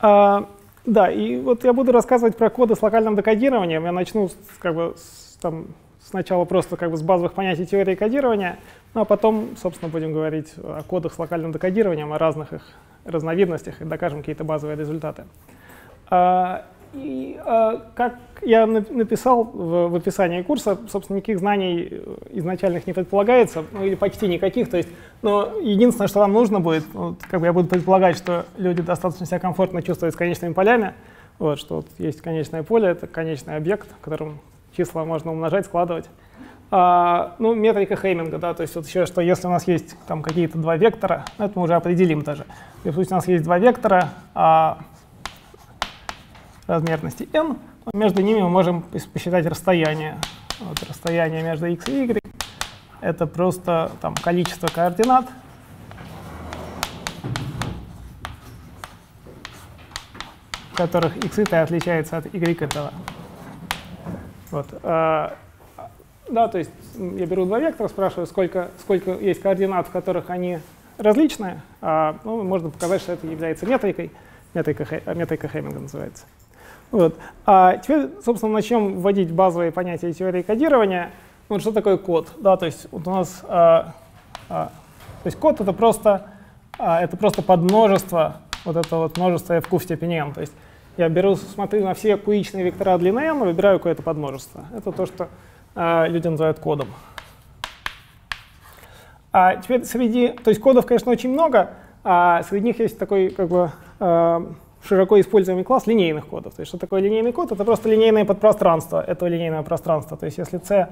А, да, и вот я буду рассказывать про коды с локальным декодированием. Я начну с, как бы, с, там, сначала просто как бы с базовых понятий теории кодирования, ну а потом, собственно, будем говорить о кодах с локальным декодированием, о разных их разновидностях и докажем какие-то базовые результаты. А, и а, как я написал в, описании курса, собственно, никаких знаний э, изначальных не предполагается, ну или почти никаких. То есть, но единственное, что вам нужно будет, вот, как бы я буду предполагать, что люди достаточно себя комфортно чувствуют с конечными полями, вот, что вот есть конечное поле, это конечный объект, в котором числа можно умножать, складывать. А, ну, метрика Хейминга, да, то есть вот еще, что если у нас есть там какие-то два вектора, ну, это мы уже определим даже. И пусть у нас есть два вектора а, размерности n, между ними мы можем посчитать расстояние. Вот расстояние между x и y — это просто там, количество координат, в которых x и отличается от y этого. Вот. А, да, то есть я беру два вектора, спрашиваю, сколько, сколько есть координат, в которых они различные. А, ну, можно показать, что это является метрикой. Метрика, метрика Хеминга называется. Вот. А теперь, собственно, начнем вводить базовые понятия теории кодирования. Вот что такое код? Да, то есть вот у нас а, а, то есть код это просто, а, это просто подмножество, вот это вот множество f в степени n. То есть я беру, смотрю на все куичные вектора длины n, выбираю какое-то подмножество. Это то, что а, люди называют кодом. А теперь среди, то есть кодов, конечно, очень много, а среди них есть такой как бы а, широко используемый класс линейных кодов. То есть что такое линейный код? Это просто линейное подпространство этого линейного пространства. То есть если C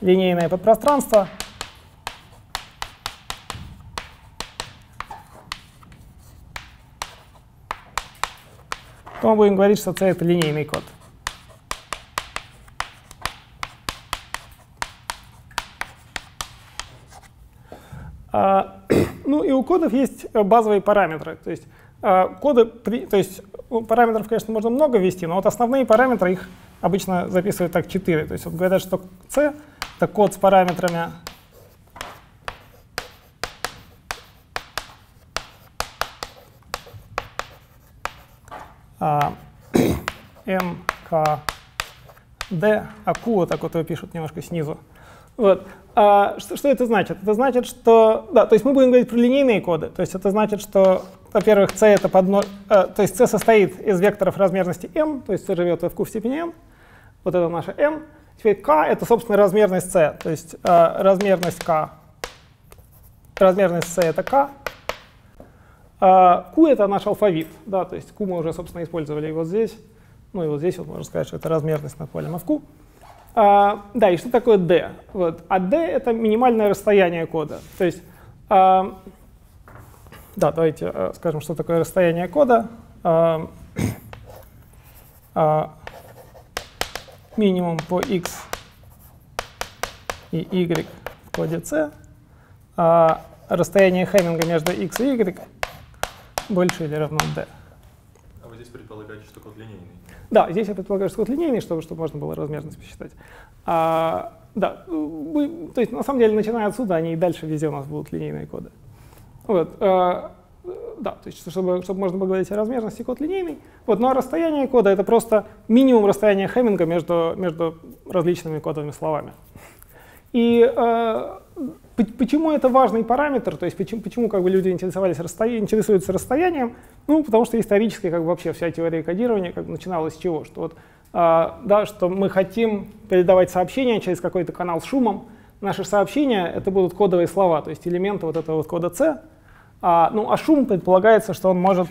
линейное подпространство, то мы будем говорить, что C — это линейный код. А, ну и у кодов есть базовые параметры. То есть коды, то есть параметров, конечно, можно много ввести, но вот основные параметры их обычно записывают так 4. То есть вот говорят, что C — это код с параметрами а, M, K, D, а вот так вот его пишут немножко снизу. Вот. А что, что это значит? Это значит, что... Да, то есть мы будем говорить про линейные коды. То есть это значит, что, во-первых, c это подно... Э, то есть c состоит из векторов размерности m, то есть c живет в q в степени m. Вот это наша m. Теперь k — это, собственно, размерность c. То есть э, размерность k. Размерность c — это k. А q — это наш алфавит. Да, то есть q мы уже, собственно, использовали и вот здесь. Ну и вот здесь вот можно сказать, что это размерность над полем f q. А, да, и что такое D? Вот. А D — это минимальное расстояние кода. То есть, а, да, давайте а, скажем, что такое расстояние кода. А, а, минимум по x и y в коде C. А расстояние Хеминга между x и y больше или равно d. А вы здесь предполагаете, что код линейный? Да, здесь я предполагаю, что код линейный, чтобы, чтобы можно было размерность посчитать. А, да, мы, то есть на самом деле, начиная отсюда, они и дальше везде у нас будут линейные коды. Вот, а, да, то есть чтобы, чтобы можно было говорить о размерности, код линейный. Вот, ну а расстояние кода — это просто минимум расстояния Хеминга между, между различными кодовыми словами. И э, почему это важный параметр, то есть почему, почему как бы люди интересовались расстоя... интересуются расстоянием? Ну, потому что исторически как бы вообще вся теория кодирования как бы начиналась с чего? Что вот, э, да, что мы хотим передавать сообщения через какой-то канал с шумом. Наши сообщения — это будут кодовые слова, то есть элементы вот этого вот кода C. А, ну, а шум предполагается, что он может,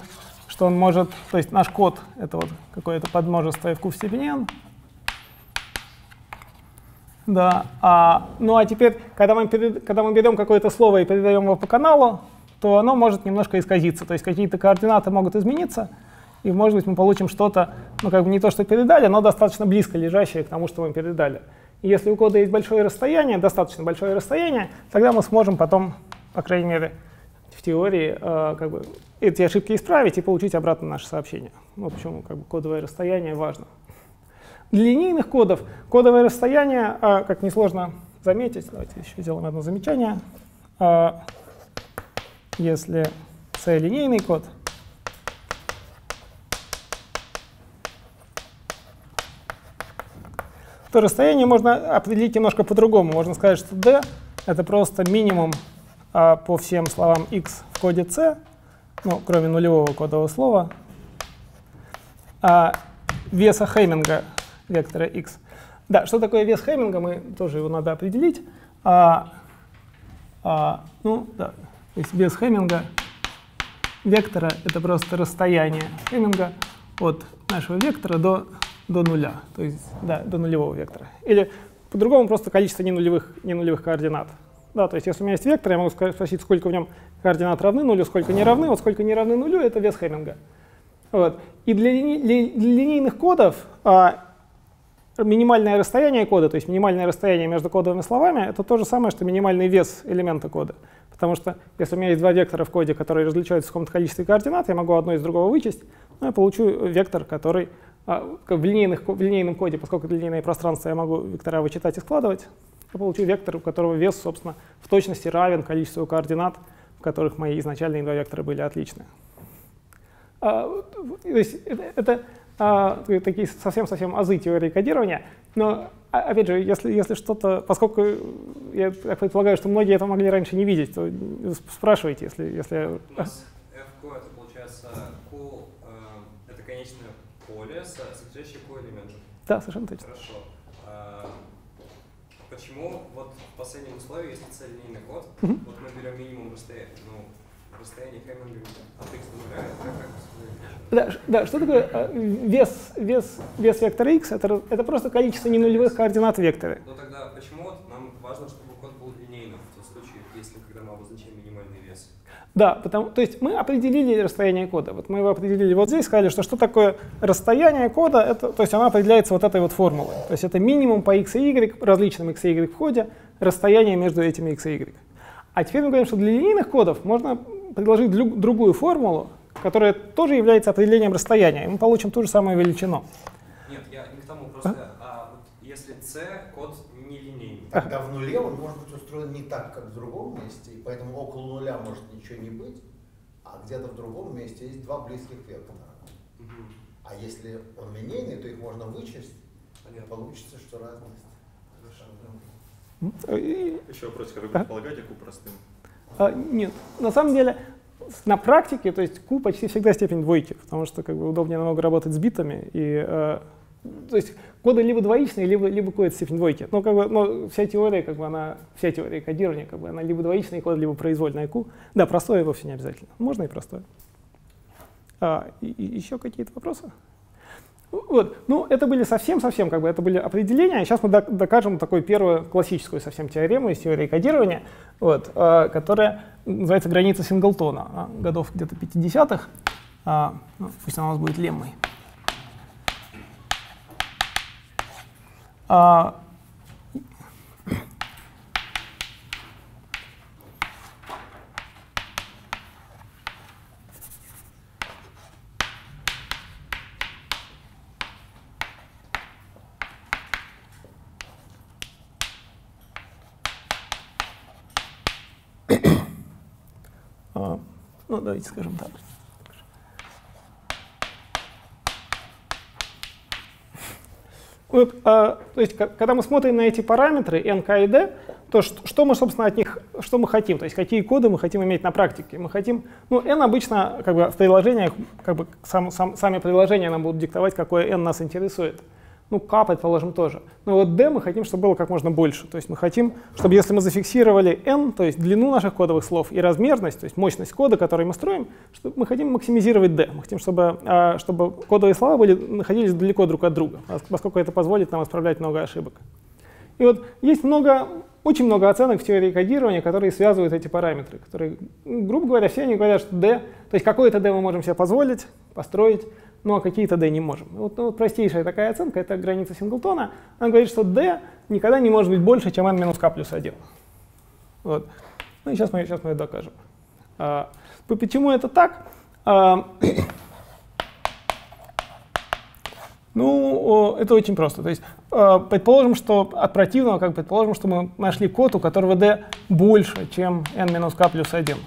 что он может, то есть наш код — это вот какое-то подмножество f в степени n, да. А, ну а теперь, когда мы, перед, когда мы берем какое-то слово и передаем его по каналу, то оно может немножко исказиться. То есть какие-то координаты могут измениться, и, может быть, мы получим что-то, ну как бы не то, что передали, но достаточно близко лежащее к тому, что мы передали. И если у кода есть большое расстояние, достаточно большое расстояние, тогда мы сможем потом, по крайней мере, в теории э, как бы, эти ошибки исправить и получить обратно наше сообщение. Ну почему как бы, кодовое расстояние важно. Для линейных кодов кодовое расстояние, э, как несложно заметить, давайте еще сделаем одно замечание. Э, если C линейный код, то расстояние можно определить немножко по-другому. Можно сказать, что D — это просто минимум а, по всем словам x в коде c, ну, кроме нулевого кодового слова, а, веса Хейминга вектора x. Да, что такое вес Хейминга, мы тоже его надо определить. А, а, ну, да, то есть вес Хеминга вектора — это просто расстояние Хеминга от нашего вектора до, до нуля, то есть да, до нулевого вектора. Или по-другому просто количество ненулевых, ненулевых координат. Да, то есть если у меня есть вектор, я могу спросить, сколько в нем координат равны нулю, сколько не равны. Вот сколько не равны нулю — это вес Хеминга. Вот. И для, лини для линейных кодов а, минимальное расстояние кода, то есть минимальное расстояние между кодовыми словами, это то же самое, что минимальный вес элемента кода. Потому что если у меня есть два вектора в коде, которые различаются в каком-то количестве координат, я могу одно из другого вычесть, но я получу вектор, который а, в, линейных, в линейном коде, поскольку это линейное пространство, я могу вектора вычитать и складывать, я получу вектор, у которого вес, собственно, в точности равен количеству координат, в которых мои изначальные два вектора были отличны. А, то есть это, это а, такие совсем-совсем азы теории кодирования. Но, а, опять же, если, если что-то, поскольку я предполагаю, что многие это могли раньше не видеть, то спрашивайте, если... если... У нас FQ это получается Q, э, это конечное поле, содержащее Q элементов. Да, совершенно точно. Хорошо. А, почему вот в последнем условии, если C линейный код, -huh. вот мы берем минимум расстояния, ну, расстояние Хэмминга от x до нуля, это как да, да, что такое э, вес, вес, вес вектора x? Это, это просто количество ненулевых координат вектора. Ну тогда почему нам важно, чтобы код был линейным в том случае, если когда мы обозначаем минимальный вес? Да, потому, то есть мы определили расстояние кода. Вот мы его определили вот здесь, сказали, что что такое расстояние кода, это, то есть оно определяется вот этой вот формулой. То есть это минимум по x и y, различным x и y в ходе, расстояние между этими x и y. А теперь мы говорим, что для линейных кодов можно предложить другую формулу, которая тоже является определением расстояния, и мы получим ту же самую величину. Нет, я не к тому, просто а? А вот если c код не линейный. Тогда в нуле он может быть устроен не так, как в другом месте, и поэтому около нуля может ничего не быть, а где-то в другом месте есть два близких вектора. А если он линейный, то их можно вычесть, Понятно. получится, что разность. Еще вопрос, как вы предполагаете Q простым? А, нет, на самом деле на практике, то есть Q почти всегда степень двойки, потому что как бы удобнее намного работать с битами. И, э, то есть коды либо двоичные, либо, либо какая-то степень двойки. Но, как бы, но вся теория, как бы она, вся теория кодирования, как бы она либо двоичный код, либо произвольная Q. Да, простое вовсе не обязательно. Можно и простое. А, и, и еще какие-то вопросы? Вот. Ну, это были совсем-совсем, как бы, это были определения. Сейчас мы докажем такую первую классическую совсем теорему из теории кодирования, вот, э, которая называется граница Синглтона, а, годов где-то 50-х. А, ну, пусть она у нас будет леммой. А, Ну, давайте скажем так. Вот, а, то есть, когда мы смотрим на эти параметры nk и d, то что, что мы, собственно, от них, что мы хотим, то есть какие коды мы хотим иметь на практике. Мы хотим, ну, n обычно как бы в приложениях, как бы сам, сам, сами приложения нам будут диктовать, какое n нас интересует ну, К, предположим, тоже. Но вот D мы хотим, чтобы было как можно больше. То есть мы хотим, чтобы если мы зафиксировали N, то есть длину наших кодовых слов и размерность, то есть мощность кода, который мы строим, что мы хотим максимизировать D. Мы хотим, чтобы, а, чтобы кодовые слова были, находились далеко друг от друга, поскольку это позволит нам исправлять много ошибок. И вот есть много, очень много оценок в теории кодирования, которые связывают эти параметры, которые, грубо говоря, все они говорят, что D, то есть какое-то D мы можем себе позволить, построить, ну а какие-то d не можем. Вот, ну, простейшая такая оценка, это граница Синглтона. Она говорит, что d никогда не может быть больше, чем n минус k плюс 1. Вот. Ну и сейчас мы, сейчас мы это докажем. А, почему это так? А, ну, это очень просто. То есть, а, предположим, что от противного, как предположим, что мы нашли код, у которого d больше, чем n минус k плюс 1.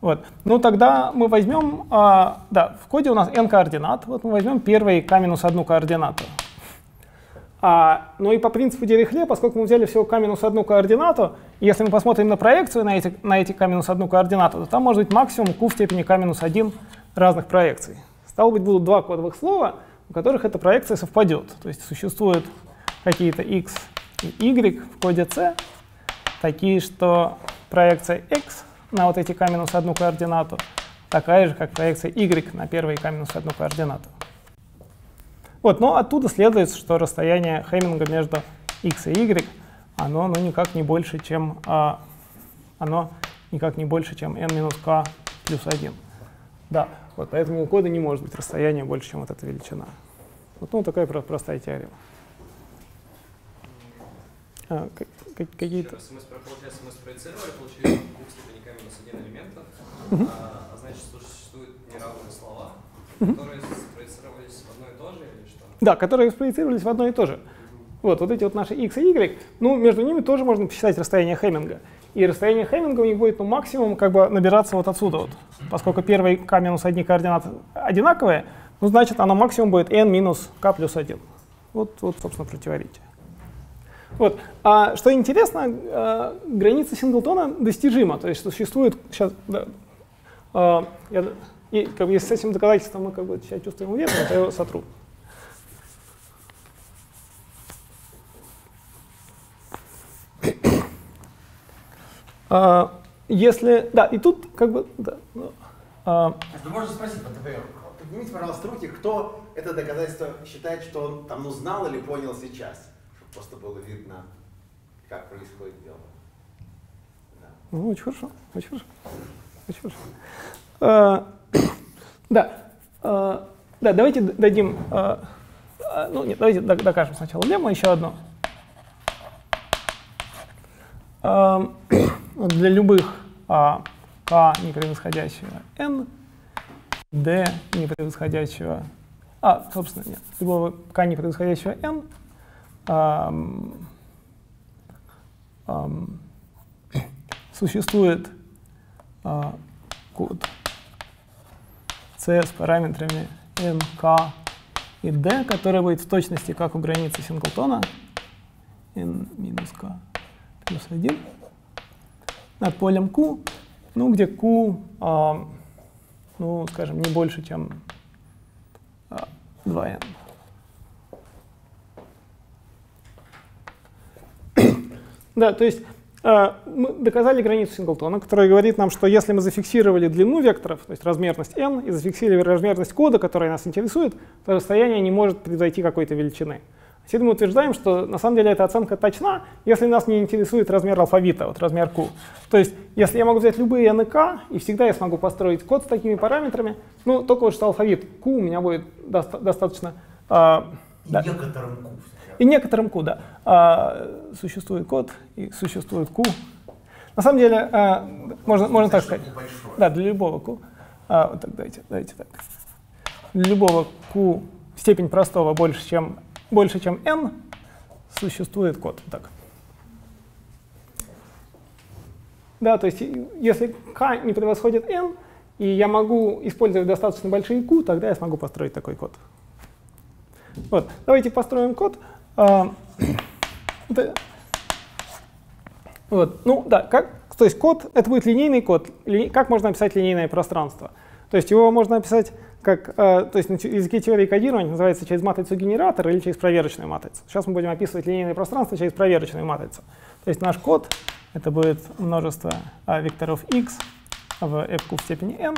Вот. Ну тогда мы возьмем, а, да, в коде у нас n координат, вот мы возьмем первый k минус одну координату. А, но и по принципу Дирихле, поскольку мы взяли всего k минус одну координату, если мы посмотрим на проекцию на эти, на эти k минус одну координату, то там может быть максимум q в степени k минус 1 разных проекций. Стало быть, будут два кодовых слова, у которых эта проекция совпадет. То есть существуют какие-то x и y в коде C, такие, что проекция x на вот эти k минус одну координату такая же, как проекция y на первые k минус одну координату. Вот, но оттуда следует, что расстояние Хеминга между x и y, оно ну, никак не больше, чем а, оно никак не больше, чем n минус k плюс 1. Да, вот поэтому у кода не может быть расстояние больше, чем вот эта величина. Вот ну, такая простая теорема. А, какие-то... Мы спроецировали, получили двух степени k минус 1 элемента, а, значит, существуют неравные слова, которые спроецировались в одно и то же или что? Да, которые спроецировались в одно и то же. Вот, вот эти вот наши x и y, ну, между ними тоже можно посчитать расстояние Хеминга. И расстояние Хеминга у них будет ну, максимум как бы набираться вот отсюда вот. Поскольку первый k минус 1 координаты одинаковые, ну, значит, оно максимум будет n минус k плюс 1. Вот, вот собственно, противоречие. Вот. А что интересно, э, граница Синглтона достижима. То есть существует сейчас... Да, э, я, и как бы, если с этим доказательством мы как бы, себя чувствуем уверенно, то я его сотру. А, если, да, и тут как бы, да, ну, а, ну, можно спросить, например, поднимите, пожалуйста, руки, кто это доказательство считает, что он там ну, знал или понял сейчас, просто было видно, как происходит дело. Да. Ну, очень хорошо, очень хорошо, очень хорошо. А, да, а, да, давайте дадим, а, ну нет, давайте докажем сначала лемма еще одно. Для любых k не превосходящего n, d не превосходящего, а, собственно, нет, любого k не превосходящего n, существует а, код c с параметрами n, k и d, который будет в точности как у границы Синглтона, n минус k плюс 1 над полем Q, ну, где Q, а, ну, скажем, не больше, чем а, 2n. Да, то есть а, мы доказали границу Синглтона, которая говорит нам, что если мы зафиксировали длину векторов, то есть размерность n, и зафиксировали размерность кода, который нас интересует, то расстояние не может превзойти какой-то величины. Теперь мы утверждаем, что на самом деле эта оценка точна, если нас не интересует размер алфавита, вот размер Q. То есть, если я могу взять любые n и k, и всегда я смогу построить код с такими параметрами, ну, только вот что алфавит Q у меня будет доста достаточно... И да. некоторым Q. И некоторым Q, да. А, существует код и существует Q. На самом деле, а, можно, можно так сказать. Большое. Да, для любого Q. А, вот так, давайте, давайте так. Для любого Q степень простого больше, чем больше, чем n, существует код. Так. Да, то есть если k не превосходит n, и я могу использовать достаточно большие q, тогда я смогу построить такой код. Вот, давайте построим код. Вот, ну да, как, то есть код, это будет линейный код. Как можно описать линейное пространство? То есть его можно описать как, э, то есть на языке теории кодирования называется через матрицу генератор или через проверочную матрицу. Сейчас мы будем описывать линейное пространство через проверочную матрицу. То есть наш код — это будет множество а, векторов x в f в степени n,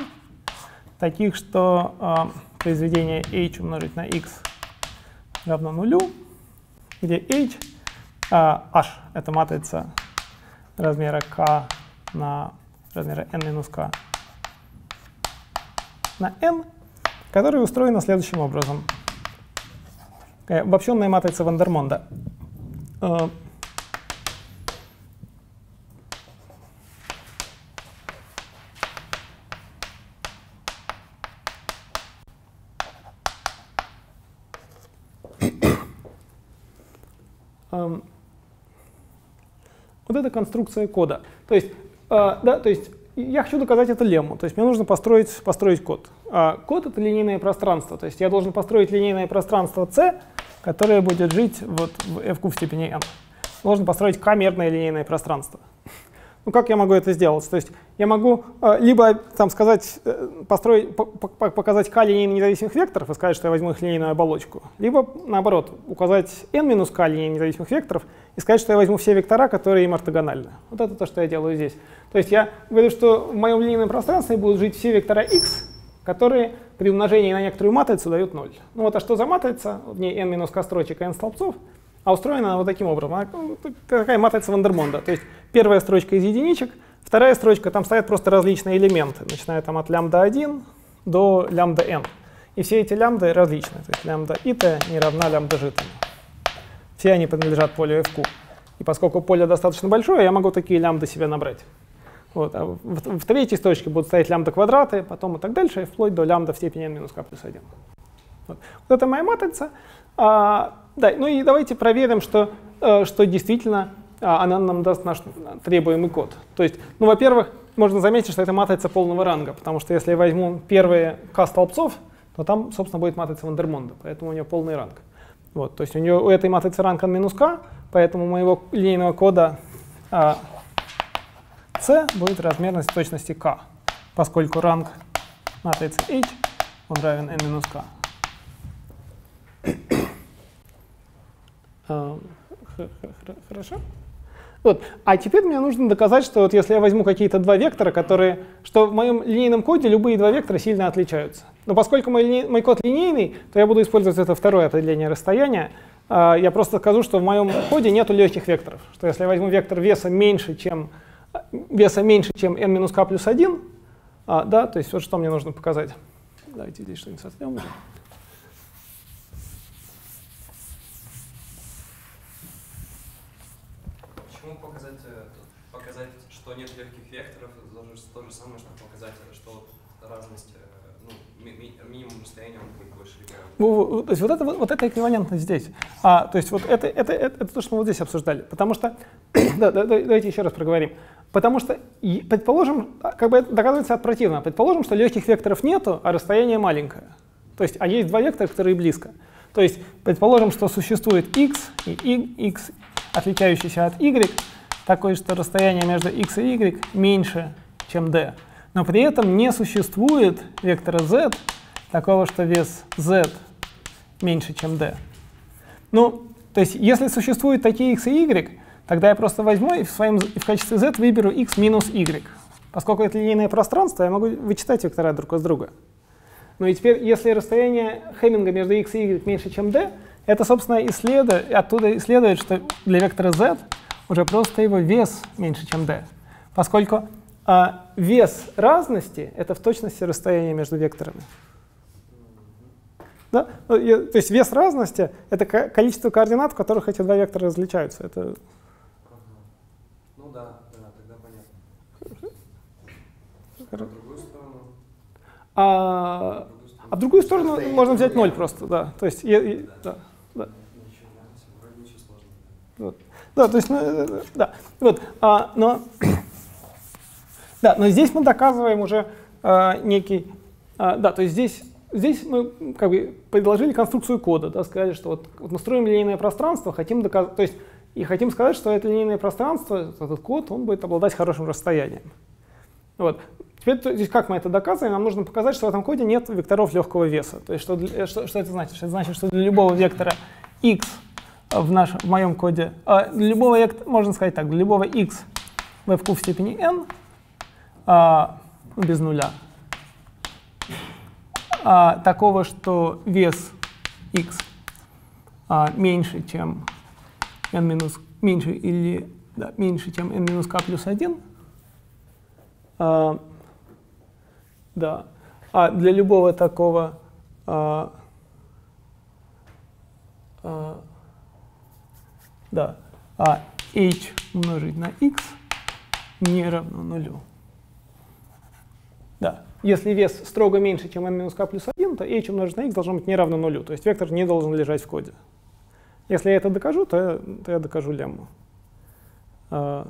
таких, что а, произведение h умножить на x равно нулю, где h, h — это матрица размера k на размера n минус k на n, которая устроена следующим образом. Обобщенная матрица Вандермонда. Конструкция кода. То есть, э, да, то есть я хочу доказать это лемму, то есть мне нужно построить, построить код. А код — это линейное пространство, то есть я должен построить линейное пространство C, которое будет жить вот в f в степени n. Нужно построить k-мерное линейное пространство. Ну как я могу это сделать? То есть я могу э, либо там сказать, э, построить, показать k линейно независимых векторов и сказать, что я возьму их линейную оболочку, либо наоборот указать n минус k линейно независимых векторов и сказать, что я возьму все вектора, которые им ортогональны. Вот это то, что я делаю здесь. То есть я говорю, что в моем линейном пространстве будут жить все вектора x, которые при умножении на некоторую матрицу дают 0. Ну вот а что за матрица? В ней n минус k строчек, n столбцов. А устроена она вот таким образом. Она, ну, такая матрица Вандермонда. То есть первая строчка из единичек, вторая строчка, там стоят просто различные элементы, начиная там от лямбда 1 до лямбда n. И все эти лямбды различны. То есть лямбда ит не равна лямбда жит. Все они принадлежат полю fq. И поскольку поле достаточно большое, я могу такие лямбды себе набрать. Вот. А в, в третьей строчке будут стоять лямбда квадраты, потом и так дальше, вплоть до лямбда в степени n минус k плюс 1. Вот. вот это моя матрица. А, да, ну и давайте проверим, что, э, что действительно она нам даст наш требуемый код. То есть, ну, во-первых, можно заметить, что это матрица полного ранга, потому что если я возьму первые k столбцов, то там, собственно, будет матрица Вандермонда, поэтому у нее полный ранг. Вот, то есть у, нее, у этой матрицы ранг n минус k, поэтому у моего линейного кода а, c будет размерность точности k, поскольку ранг матрицы h он равен n минус k. А, хорошо? Вот. А теперь мне нужно доказать, что вот если я возьму какие-то два вектора, которые, что в моем линейном коде любые два вектора сильно отличаются. Но поскольку мой, ли, мой код линейный, то я буду использовать это второе определение расстояния. А, я просто скажу, что в моем коде нет легких векторов. Что если я возьму вектор веса меньше, чем, веса меньше, чем n минус k плюс 1, а, да, то есть вот что мне нужно показать. Давайте здесь что-нибудь сотрем. Что нет легких векторов, это то же самое, что показать, что разность, э, ну, ми минимум расстояния он будет больше либо... То есть вот это, вот, вот это эквивалентность здесь. А, то есть вот это, это, это, это то, что мы вот здесь обсуждали. Потому что, да, да, давайте еще раз проговорим. Потому что, предположим, как бы это доказывается от противного, предположим, что легких векторов нету, а расстояние маленькое. То есть, а есть два вектора, которые близко. То есть, предположим, что существует x и x, отличающийся от y, такое, что расстояние между x и y меньше, чем d. Но при этом не существует вектора z, такого, что вес z меньше, чем d. Ну, то есть, если существуют такие x и y, тогда я просто возьму и в, своем, в качестве z выберу x минус y. Поскольку это линейное пространство, я могу вычитать вектора друг из друга. Ну и теперь, если расстояние Хеминга между x и y меньше, чем d, это, собственно, и следует, оттуда и следует, что для вектора z уже просто его вес меньше, чем d. Поскольку а, вес разности — это в точности расстояние между векторами. Да? Ну, то есть вес разности — это количество координат, в которых эти два вектора различаются. Это... Ну да, да, тогда понятно. А в другую сторону? А, а в другую сторону можно взять ноль просто, да. То есть, да. да. Вот. Да, то есть, ну, э, да, вот, а, но, да, но здесь мы доказываем уже а, некий, а, да, то есть здесь, здесь мы как бы предложили конструкцию кода, да, сказали, что вот, вот мы строим линейное пространство, хотим доказать, то есть и хотим сказать, что это линейное пространство, этот код, он будет обладать хорошим расстоянием. Вот. Теперь здесь как мы это доказываем? Нам нужно показать, что в этом коде нет векторов легкого веса. То есть что, что, что это значит? Это значит, что для любого вектора x в, нашем, в моем коде, для любого, можно сказать так, для любого x в f в степени n а, без нуля, а, такого, что вес x а, меньше, чем n минус, меньше или да, меньше, чем n минус k плюс 1, а, да, а для любого такого а, а, да, а h умножить на x не равно нулю. Да, если вес строго меньше, чем n минус k плюс 1, то h умножить на x должно быть не равно нулю, то есть вектор не должен лежать в коде. Если я это докажу, то я, то я докажу лемму. А,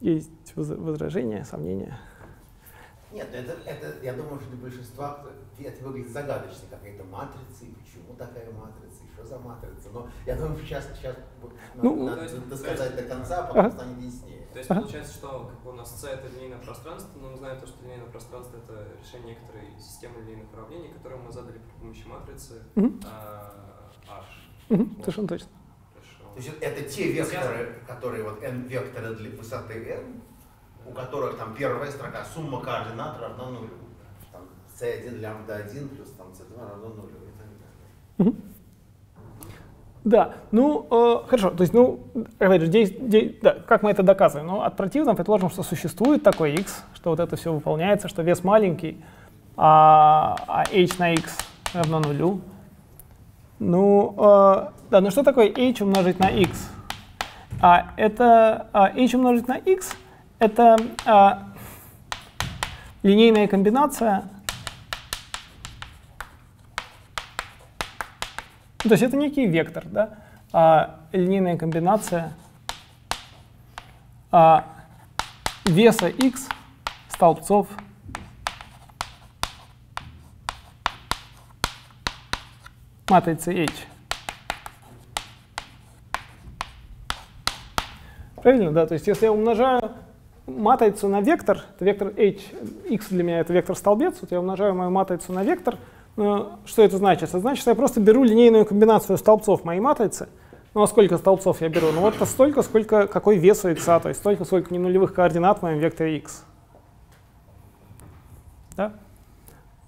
есть возражения, сомнения? Нет, ну это, это, я думаю, что для большинства это выглядит загадочно, какая-то матрица, и почему такая матрица, и что за матрица. Но я думаю, сейчас, сейчас ну, надо, досказать до конца, а потом ага. станет яснее. То есть получается, что как бы, у нас C это линейное пространство, но мы знаем то, что линейное пространство это решение некоторой системы линейных уравнений, которую мы задали при помощи матрицы mm-hmm. H. Mm-hmm. Вот. Совершенно точно. Хорошо. То есть это те векторы, которые вот n векторы для высоты n, у которых там первая строка сумма координат равна нулю. Там c1 лямбда 1 плюс там c2 равно нулю и так далее. Да, ну э, хорошо, то есть, ну, опять же, здесь, здесь, да, как мы это доказываем? Ну, от противного предположим, что существует такой x, что вот это все выполняется, что вес маленький, а, а h на x равно нулю. Ну, э, да, ну что такое h умножить на x? А, это а, h умножить на x это а, линейная комбинация. То есть это некий вектор, да? а, линейная комбинация а, веса x столбцов матрицы H. Правильно, да? То есть если я умножаю матрицу на вектор, это вектор h, x для меня это вектор столбец, вот я умножаю мою матрицу на вектор, что это значит? Это значит, что я просто беру линейную комбинацию столбцов моей матрицы, ну а сколько столбцов я беру? Ну вот столько, сколько, какой вес у x, то есть столько, сколько ненулевых координат в моем векторе x. Да?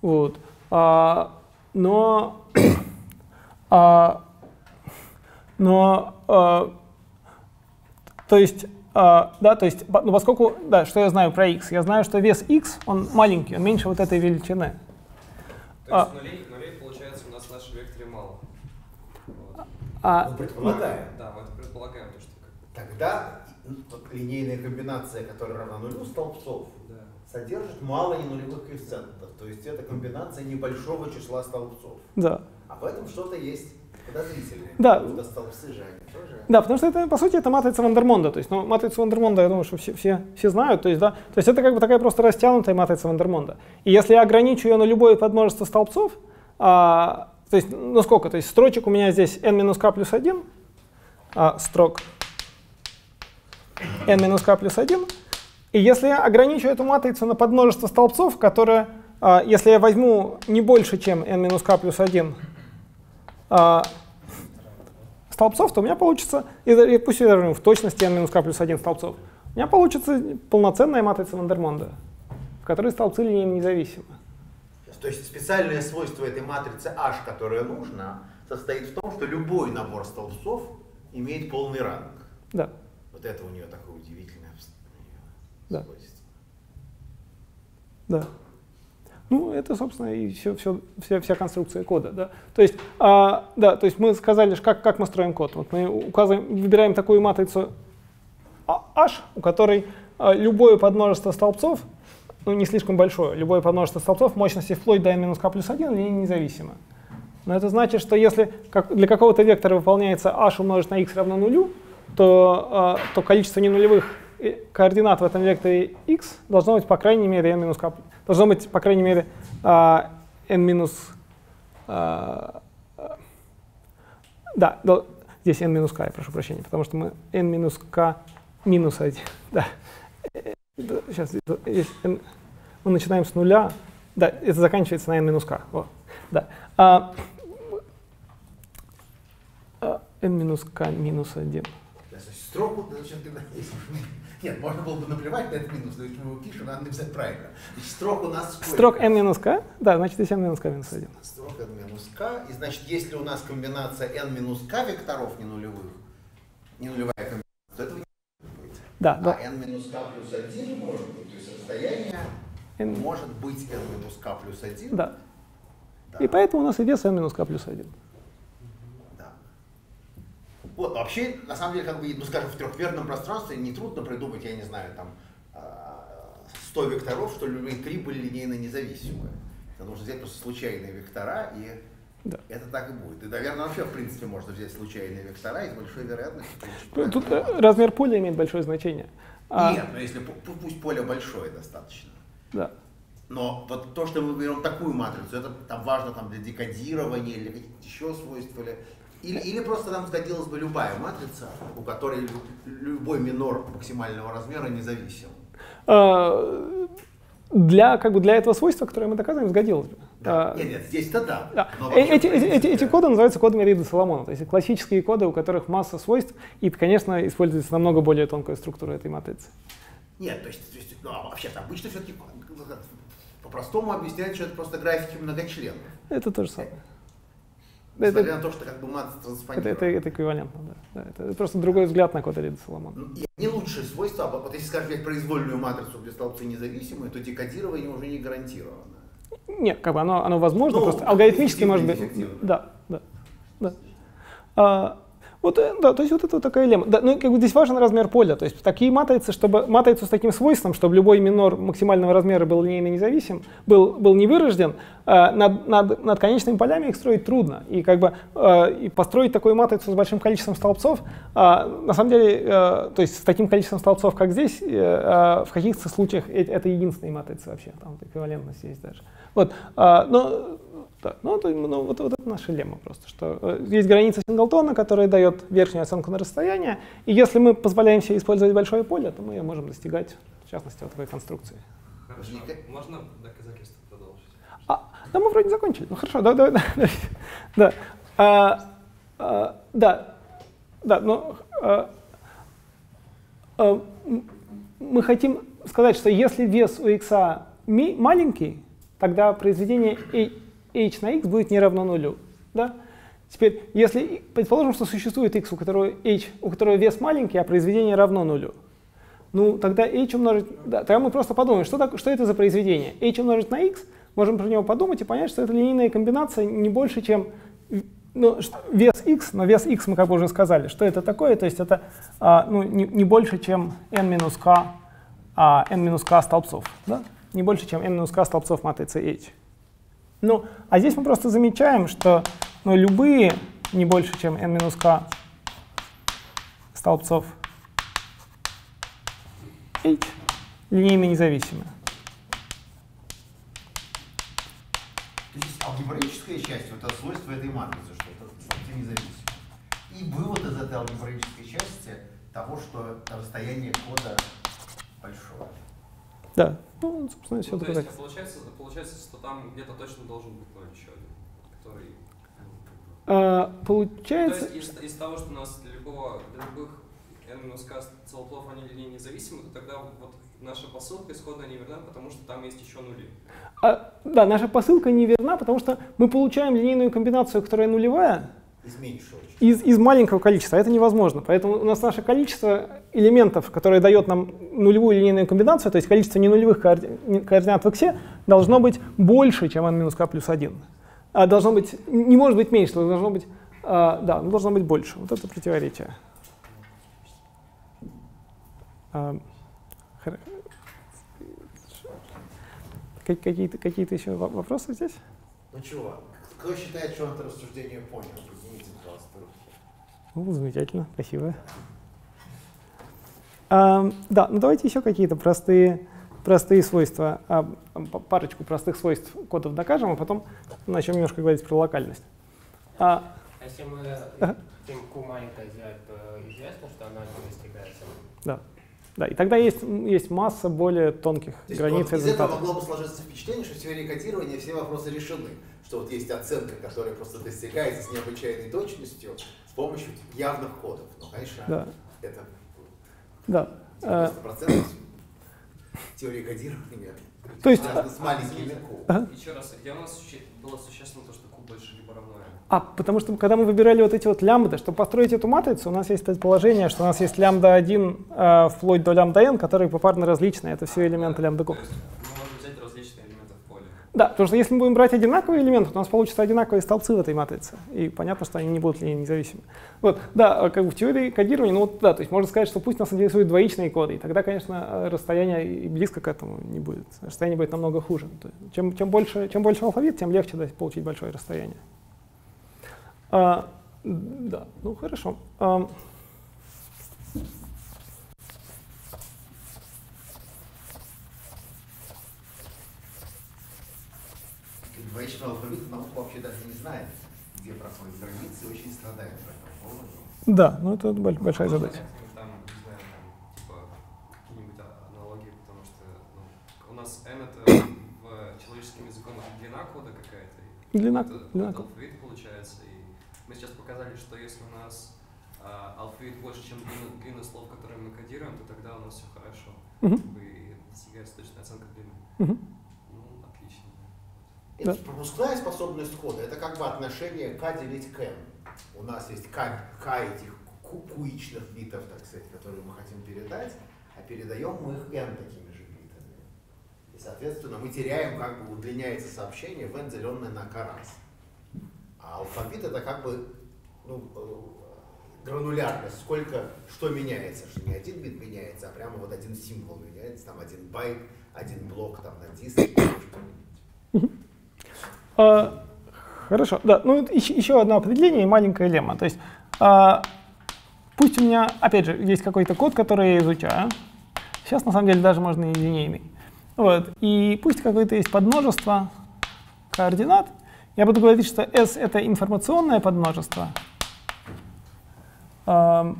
Вот. А, но а, но а, то есть Uh, да, то есть, ну, поскольку, да, что я знаю про x? Я знаю, что вес x, он маленький, он меньше вот этой величины. То есть а, нулей, нулей, получается, у нас в нашем векторе мало. Вот. А, мы предполагаем. Да, мы это предполагаем. То, что... Тогда линейная комбинация, которая равна нулю столбцов, да. содержит мало ненулевых коэффициентов. То есть это комбинация небольшого числа столбцов. Да. А в этом что-то есть Подозрительные. Да. Да, потому что это, по сути, это матрица Вандермонда. То есть, ну, матрицу Вандермонда, я думаю, что все, все, все знают. То есть, да, то есть это как бы такая просто растянутая матрица Вандермонда. И если я ограничу ее на любое подмножество столбцов, а, то есть, ну сколько? То есть строчек у меня здесь n-k плюс 1, а, строк n-k плюс 1. И если я ограничу эту матрицу на подмножество столбцов, которое, а, если я возьму не больше, чем n-k плюс 1, а, столбцов, то у меня получится, и пусть я в точности n минус k плюс 1 столбцов, у меня получится полноценная матрица Вандермонда, в которой столбцы линейно независимы. То есть специальное свойство этой матрицы H, которая нужна, состоит в том, что любой набор столбцов имеет полный ранг. Да. Вот это у нее такое удивительное да. свойство. Да. Ну, это, собственно, и все, все, вся, вся конструкция кода. Да? То, есть, а, да, то есть мы сказали, как, как мы строим код. Вот мы указываем, выбираем такую матрицу H, у которой а, любое подмножество столбцов, ну не слишком большое, любое подмножество столбцов мощности вплоть до n-k плюс 1 линейно независимо. Но это значит, что если как, для какого-то вектора выполняется h умножить на x равно нулю, то, а, то количество ненулевых э, координат в этом векторе x должно быть по крайней мере n-k должно быть, по крайней мере, uh, n минус... Uh, да, здесь n минус k, я прошу прощения, потому что мы n минус k минус 1. Да. Сейчас здесь n, мы начинаем с нуля. Да, это заканчивается на n минус k. О, да. А, n минус k минус 1. Строку зачем ты нет, можно было бы наплевать на этот минус, но если мы его пишем, надо написать правильно. Значит, строк у нас сколько? Строк n минус k? Да, значит, здесь n минус k минус 1. Строк n минус k. И значит, если у нас комбинация n минус k векторов не нулевых, не нулевая комбинация, то этого не может быть. Да, а да. n минус k плюс 1 может быть, то есть расстояние n... может быть n минус k плюс 1. Да. да. И поэтому у нас и вес n минус k плюс 1. Вот, вообще, на самом деле, как бы, ну, скажем, в трехмерном пространстве нетрудно придумать, я не знаю, там, 100 а, векторов, что любые три были линейно независимые. Это нужно взять просто случайные вектора, и да. это так и будет. И, наверное, вообще, в принципе, можно взять случайные вектора и с большой вероятностью получить. Тут э, размер поля имеет большое значение. А... Нет, но если пусть поле большое достаточно. Да. Но вот то, что мы берем такую матрицу, это там важно там, для декодирования или еще свойств, или, или, или просто нам сгодилась бы любая матрица, у которой любой минор максимального размера независим. А, для, как бы для этого свойства, которое мы доказываем, сгодилось бы. Да. А, нет, нет, здесь-то да. да. Э, эти, эти, эти, эти коды называются кодами Рида Соломона. То есть классические коды, у которых масса свойств, и, конечно, используется намного более тонкая структура этой матрицы. Нет, то есть, то есть ну, а вообще-то обычно все-таки по-простому объяснять, что это просто графики многочленов. Это то же самое. Несмотря это, на то, что как бы транспонирует. Это, это, это эквивалентно, да. да. Это просто другой взгляд на код Арида Соломон. Ну, не лучшее свойство, а вот если скажешь произвольную матрицу, где столбцы независимые, то декодирование уже не гарантировано. Нет, как бы оно, оно возможно, ну, просто алгоритмически может быть. Да, да. да. А, вот, э, да, то есть вот это вот такая лемма. Да, ну, как бы здесь важен размер поля. То есть такие матрицы, чтобы матрицу с таким свойством, чтобы любой минор максимального размера был линейно независим, был, был не вырожден, э, над, над, над конечными полями их строить трудно. И как бы э, и построить такую матрицу с большим количеством столбцов, э, на самом деле, э, то есть с таким количеством столбцов, как здесь, э, э, в каких-то случаях это единственная матрица вообще, там эквивалентность есть даже. Вот, э, но да. Ну, то, ну вот, вот это наша лемма просто, что э, есть граница Синглтона, которая дает верхнюю оценку на расстояние, и если мы позволяем себе использовать большое поле, то мы ее можем достигать, в частности, вот такой конструкции. Хорошо. Можно доказательство продолжить? А, да, мы вроде закончили. Ну хорошо, да, да, да. Да, а, а, да, да, но а, а, мы хотим сказать, что если вес у x маленький, тогда произведение h на x будет не равно нулю. Да? Теперь, если предположим, что существует x, у которого, h, у которого вес маленький, а произведение равно нулю, ну тогда h умножить, да, тогда мы просто подумаем, что, так, что это за произведение. h умножить на x, можем про него подумать и понять, что это линейная комбинация не больше, чем ну, вес x, но вес x мы как бы уже сказали, что это такое, то есть это а, ну, не, не больше, чем n минус k, а, n минус k столбцов, да? не больше, чем n минус k столбцов матрицы h. Ну, а здесь мы просто замечаем, что ну, любые не больше, чем n минус k столбцов h линейно независимы. То есть алгебраическая часть, вот это свойство этой матрицы, что это столбцы независимы. И вывод из этой алгебраической части того, что расстояние кода большое. Да, ну, собственно, все ну, то есть, получается, получается, что там где-то точно должен быть ноль еще один, который... А, получается... То есть из, из того, что у нас для любого, для любых n-k целоплов они линии независимы, то тогда вот наша посылка исходно неверна, потому что там есть еще нули. А, да, наша посылка неверна, потому что мы получаем линейную комбинацию, которая нулевая, из меньшего. Из, из маленького количества. Это невозможно. Поэтому у нас наше количество элементов, которое дает нам нулевую линейную комбинацию, то есть количество ненулевых координат в x, должно быть больше, чем n минус k плюс 1. А должно быть, не может быть меньше, должно быть, а, да, должно быть больше. Вот это противоречие. А, Какие-то какие еще вопросы здесь? Ну чего, кто считает, что он это рассуждение понял? Ну, замечательно, спасибо. А, да, ну давайте еще какие-то простые, простые свойства, а, парочку простых свойств кодов докажем, а потом начнем немножко говорить про локальность. А, а если мы хотим Q маленькое взять, то известно, что она не достигается? Да. Да, и тогда есть, есть масса более тонких То границ вот, Из этого могло бы сложиться впечатление, что в теории кодирования все вопросы решены. Что вот есть оценка, которая просто достигается с необычайной точностью, с помощью явных кодов. Ну, конечно, да. это да. 90% теории кодирования. То есть, с маленькими. Еще раз, где у нас было существенно то, что больше либо равно а, потому что когда мы выбирали вот эти вот лямбды, чтобы построить эту матрицу, у нас есть предположение, что у нас есть лямбда 1 э, вплоть до лямбда n, которые попарно различные. Это все элементы лямбда ку. Да, потому что если мы будем брать одинаковые элементы, то у нас получатся одинаковые столбцы в этой матрице. И понятно, что они не будут линейно независимы. Вот, да, как бы в теории кодирования, ну вот да, то есть можно сказать, что пусть нас интересуют двоичные коды, и тогда, конечно, расстояние и близко к этому не будет. Расстояние будет намного хуже. Чем, чем, больше, чем больше алфавит, тем легче да, получить большое расстояние. А, да, ну хорошо. А, Двоичный алфавит наука вообще даже не знает, где проходят границы, и очень страдает по этому поводу. Да, ну это боль- большая Можно задача. Там, не знаю, там, типа, какие-нибудь а- аналогии, потому что ну, у нас n это в человеческом языком это длина кода какая-то. Длина, это, длина это алфавит получается. И мы сейчас показали, что если у нас а, алфавит больше, чем длина, длина слов, которые мы кодируем, то тогда у нас все хорошо. Мгм. Как бы, и достигается точная оценка длины. Мгм. Ну, отлично. Это пропускная способность кода, это как бы отношение k делить к. У нас есть k, k этих ку- куичных битов, так сказать, которые мы хотим передать, а передаем мы их n такими же битами. И, соответственно, мы теряем, как бы удлиняется сообщение в n, деленное на k раз. А алфавит это как бы ну, э, гранулярность, сколько, что меняется, что не один бит меняется, а прямо вот один символ меняется, там один байт, один блок там на диске. А, хорошо, да. Ну, еще, еще одно определение и маленькая лемма. То есть, а, пусть у меня, опять же, есть какой-то код, который я изучаю. Сейчас, на самом деле, даже можно и линейный. Вот. И пусть какое-то есть подмножество координат. Я буду говорить, что S — это информационное подмножество. Ам,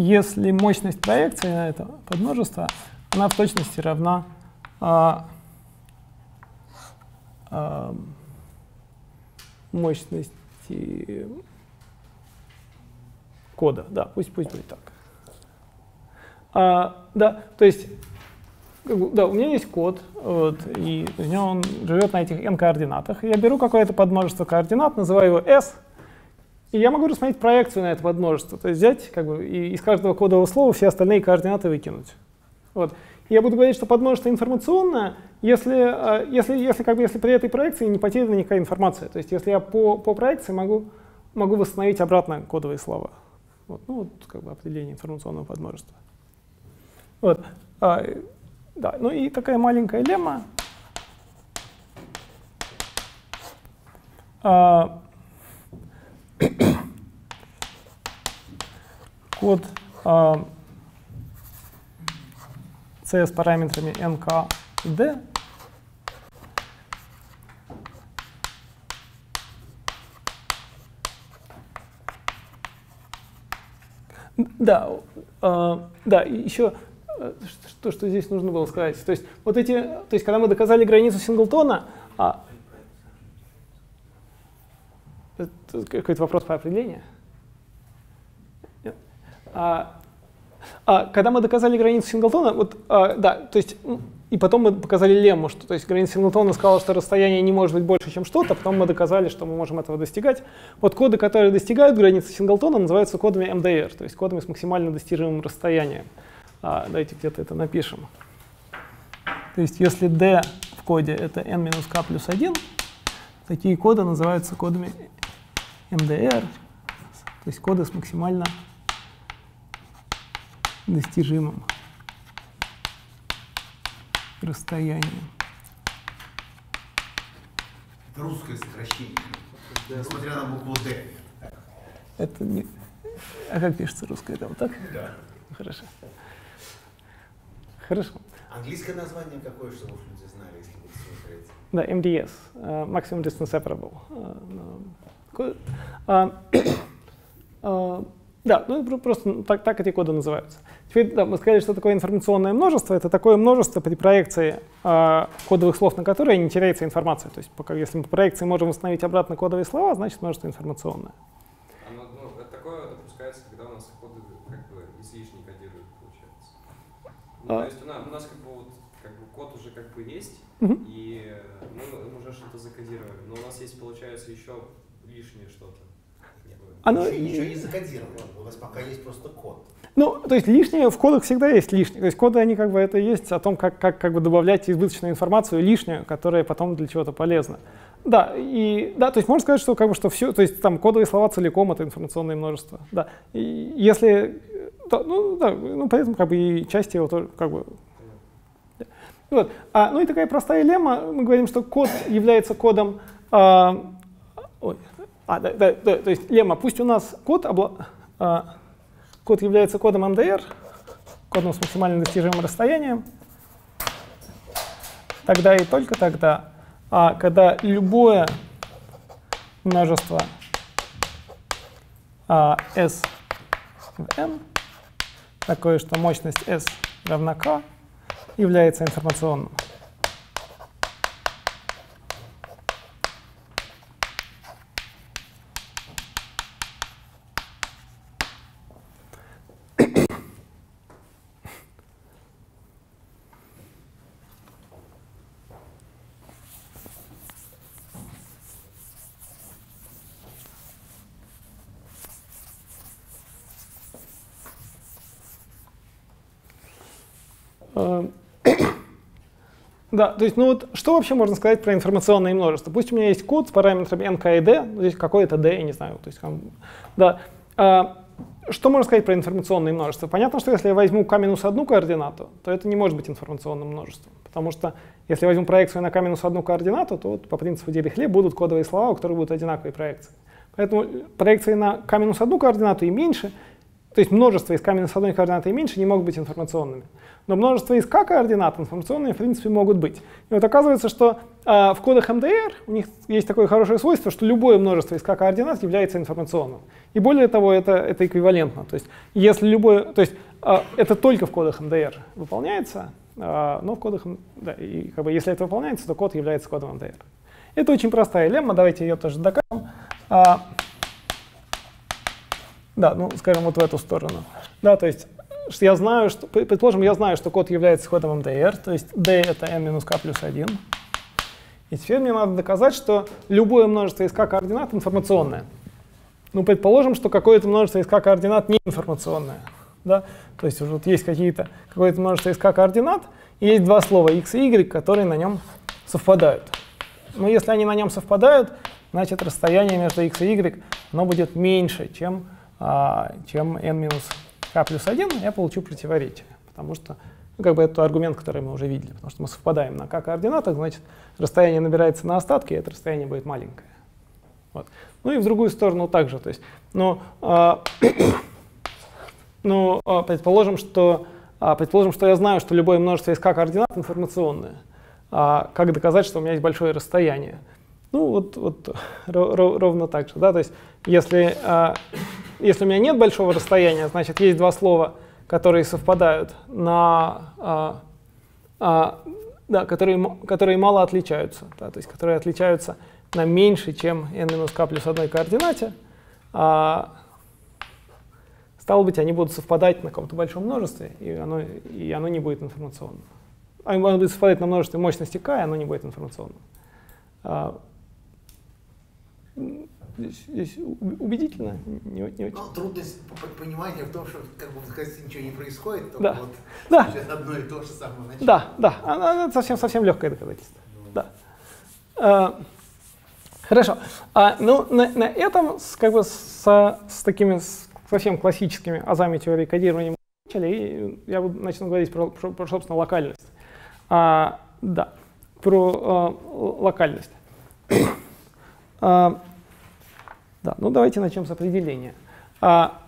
если мощность проекции на это подмножество, она в точности равна а, а, мощности кода. Да, пусть, пусть будет так. А, да, то есть, да, у меня есть код, вот, и у него он живет на этих n координатах. Я беру какое-то подмножество координат, называю его s, и я могу рассмотреть проекцию на это подмножество, то есть взять как бы, и из каждого кодового слова все остальные координаты выкинуть. Вот. И я буду говорить, что подмножество информационное, если, э, если, если, как бы, если при этой проекции не потеряна никакая информация. То есть если я по, по проекции могу, могу восстановить обратно кодовые слова. Вот. Ну, вот как бы определение информационного подмножества. Вот. А, да. Ну и такая маленькая лемма. А, код а, C с параметрами nk и d Да, э, да, еще э, что, что здесь нужно было сказать. То есть, вот эти, то есть, когда мы доказали границу Синглтона, а, это какой-то вопрос по определению? А, а, когда мы доказали границу Синглтона, вот, а, да, то есть, и потом мы показали лемму, что то есть граница Синглтона сказала, что расстояние не может быть больше, чем что-то, потом мы доказали, что мы можем этого достигать. Вот коды, которые достигают границы Синглтона, называются кодами MDR, то есть кодами с максимально достижимым расстоянием. А, давайте где-то это напишем. То есть если d в коде это n минус k плюс 1, такие коды называются кодами MDR, то есть коды с максимально достижимым расстоянием. Это русское сокращение. Несмотря на букву D. Это не... А как пишется русское? Это вот так? Да. Хорошо. Хорошо. Английское название какое, чтобы люди знали, если будут смотреть? Да, MDS, э, Maximum Distance Separable. Э, а, а, Да, ну просто так, так эти коды называются. Теперь да, мы сказали, что такое информационное множество. Это такое множество при проекции а, кодовых слов, на которые не теряется информация. То есть пока, если мы по проекции можем восстановить обратно кодовые слова, значит множество информационное. Оно, ну, это такое допускается, когда у нас коды как бы излишне кодируют, получается. Ну, А. То есть у нас, у нас как бы вот как бы код уже как бы есть, Мгм. и э, мы уже что-то закодировали. Но у нас есть, получается, еще лишнее что-то. Оно- ничего не закодировано. У нас пока есть просто код. Ну, то есть лишнее в кодах всегда есть лишнее. То есть коды, они как бы это есть о том, как, как, как бы добавлять избыточную информацию лишнюю, которая потом для чего-то полезна. Да, и да, то есть можно сказать, что как бы что все, то есть там кодовые слова целиком это информационное множество. Да. И если, то, ну да, ну поэтому как бы и части его тоже как бы. Вот. А, ну и такая простая лемма. Мы говорим, что код является кодом... А, ой, а, да, да, да, то есть лемма, пусть у нас код, обла, а, код является кодом MDR, кодом с максимально достижимым расстоянием, тогда и только тогда, а когда любое множество а, S в n, такое, что мощность S равна K, является информационным. Да, то есть, ну вот, что вообще можно сказать про информационные множества? Пусть у меня есть код с параметрами nk и d, здесь какое-то d, я не знаю, то есть, да. А, что можно сказать про информационные множества? Понятно, что если я возьму k минус одну координату, то это не может быть информационным множеством, потому что если я возьму проекцию на k минус одну координату, то вот по принципу Дирихле будут кодовые слова, у которых будут одинаковые проекции. Поэтому проекции на k минус одну координату и меньше, то есть множество из k минус одной координаты и меньше не могут быть информационными но множество из k координат информационные в принципе могут быть. И вот оказывается, что э, в кодах MDR у них есть такое хорошее свойство, что любое множество из k координат является информационным. И более того, это, это эквивалентно. То есть если любое, то есть э, это только в кодах MDR выполняется, э, но в кодах, да, и как бы если это выполняется, то код является кодом MDR. Это очень простая лемма, давайте ее тоже докажем. Да, ну, скажем, вот в эту сторону. Да, то есть я знаю, что, предположим, я знаю, что код является кодом MDR, то есть d это n минус k плюс 1. И теперь мне надо доказать, что любое множество из k координат информационное. Ну, предположим, что какое-то множество из k координат не информационное. Да? То есть вот есть какие-то, какое-то множество из k координат, и есть два слова x и y, которые на нем совпадают. Но если они на нем совпадают, значит расстояние между x и y оно будет меньше, чем, чем n минус k плюс 1, я получу противоречие. Потому что, ну, как бы это аргумент, который мы уже видели. Потому что мы совпадаем на k координатах, значит, расстояние набирается на остатки, и это расстояние будет маленькое. Вот. Ну и в другую сторону также. То есть, ну, а, ну а, предположим, что, а, предположим, что я знаю, что любое множество из k координат информационное. А как доказать, что у меня есть большое расстояние? Ну, вот, вот ровно так же. Да? То есть, если, а, если у меня нет большого расстояния, значит, есть два слова, которые совпадают на... А, а, да, которые, которые мало отличаются, да, то есть которые отличаются на меньше, чем n-k плюс одной координате. А, стало быть, они будут совпадать на каком-то большом множестве, и оно, и оно не будет информационным. Оно будет совпадать на множестве мощности k, и оно не будет информационным. Здесь, здесь убедительно, не, не очень. Ну, трудность понимания в том, что как бы в хасте ничего не происходит, только да. вот да. одно и то же самое начало. Да, да, это совсем, совсем легкое доказательство. Да. А, хорошо. А, ну, на, на этом с, как бы с, с такими с совсем классическими азами теории кодирования мы начали, и я буду, начну говорить про, про, про собственно, локальность. А, да, про а, локальность. А, да, ну давайте начнем с определения. А,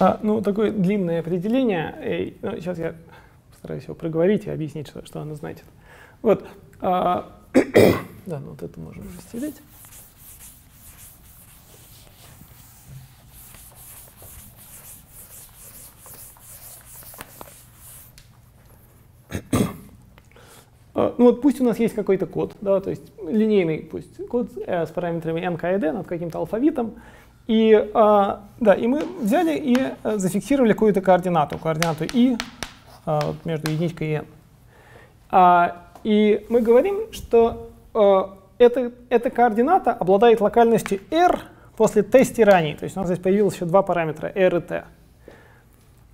А, ну, такое длинное определение. Э, ну, сейчас я постараюсь его проговорить и объяснить, что, что оно значит. Вот. а, да, ну вот это можем уже стереть. А, Ну вот пусть у нас есть какой-то код, да, то есть линейный пусть код э, с параметрами nk и d над каким-то алфавитом. И, а, да, и мы взяли и э, зафиксировали какую-то координату, координату i а, вот между единичкой и n. А, и мы говорим, что а, эта, эта координата обладает локальностью r после t стираний. То есть у нас здесь появилось еще два параметра r и t.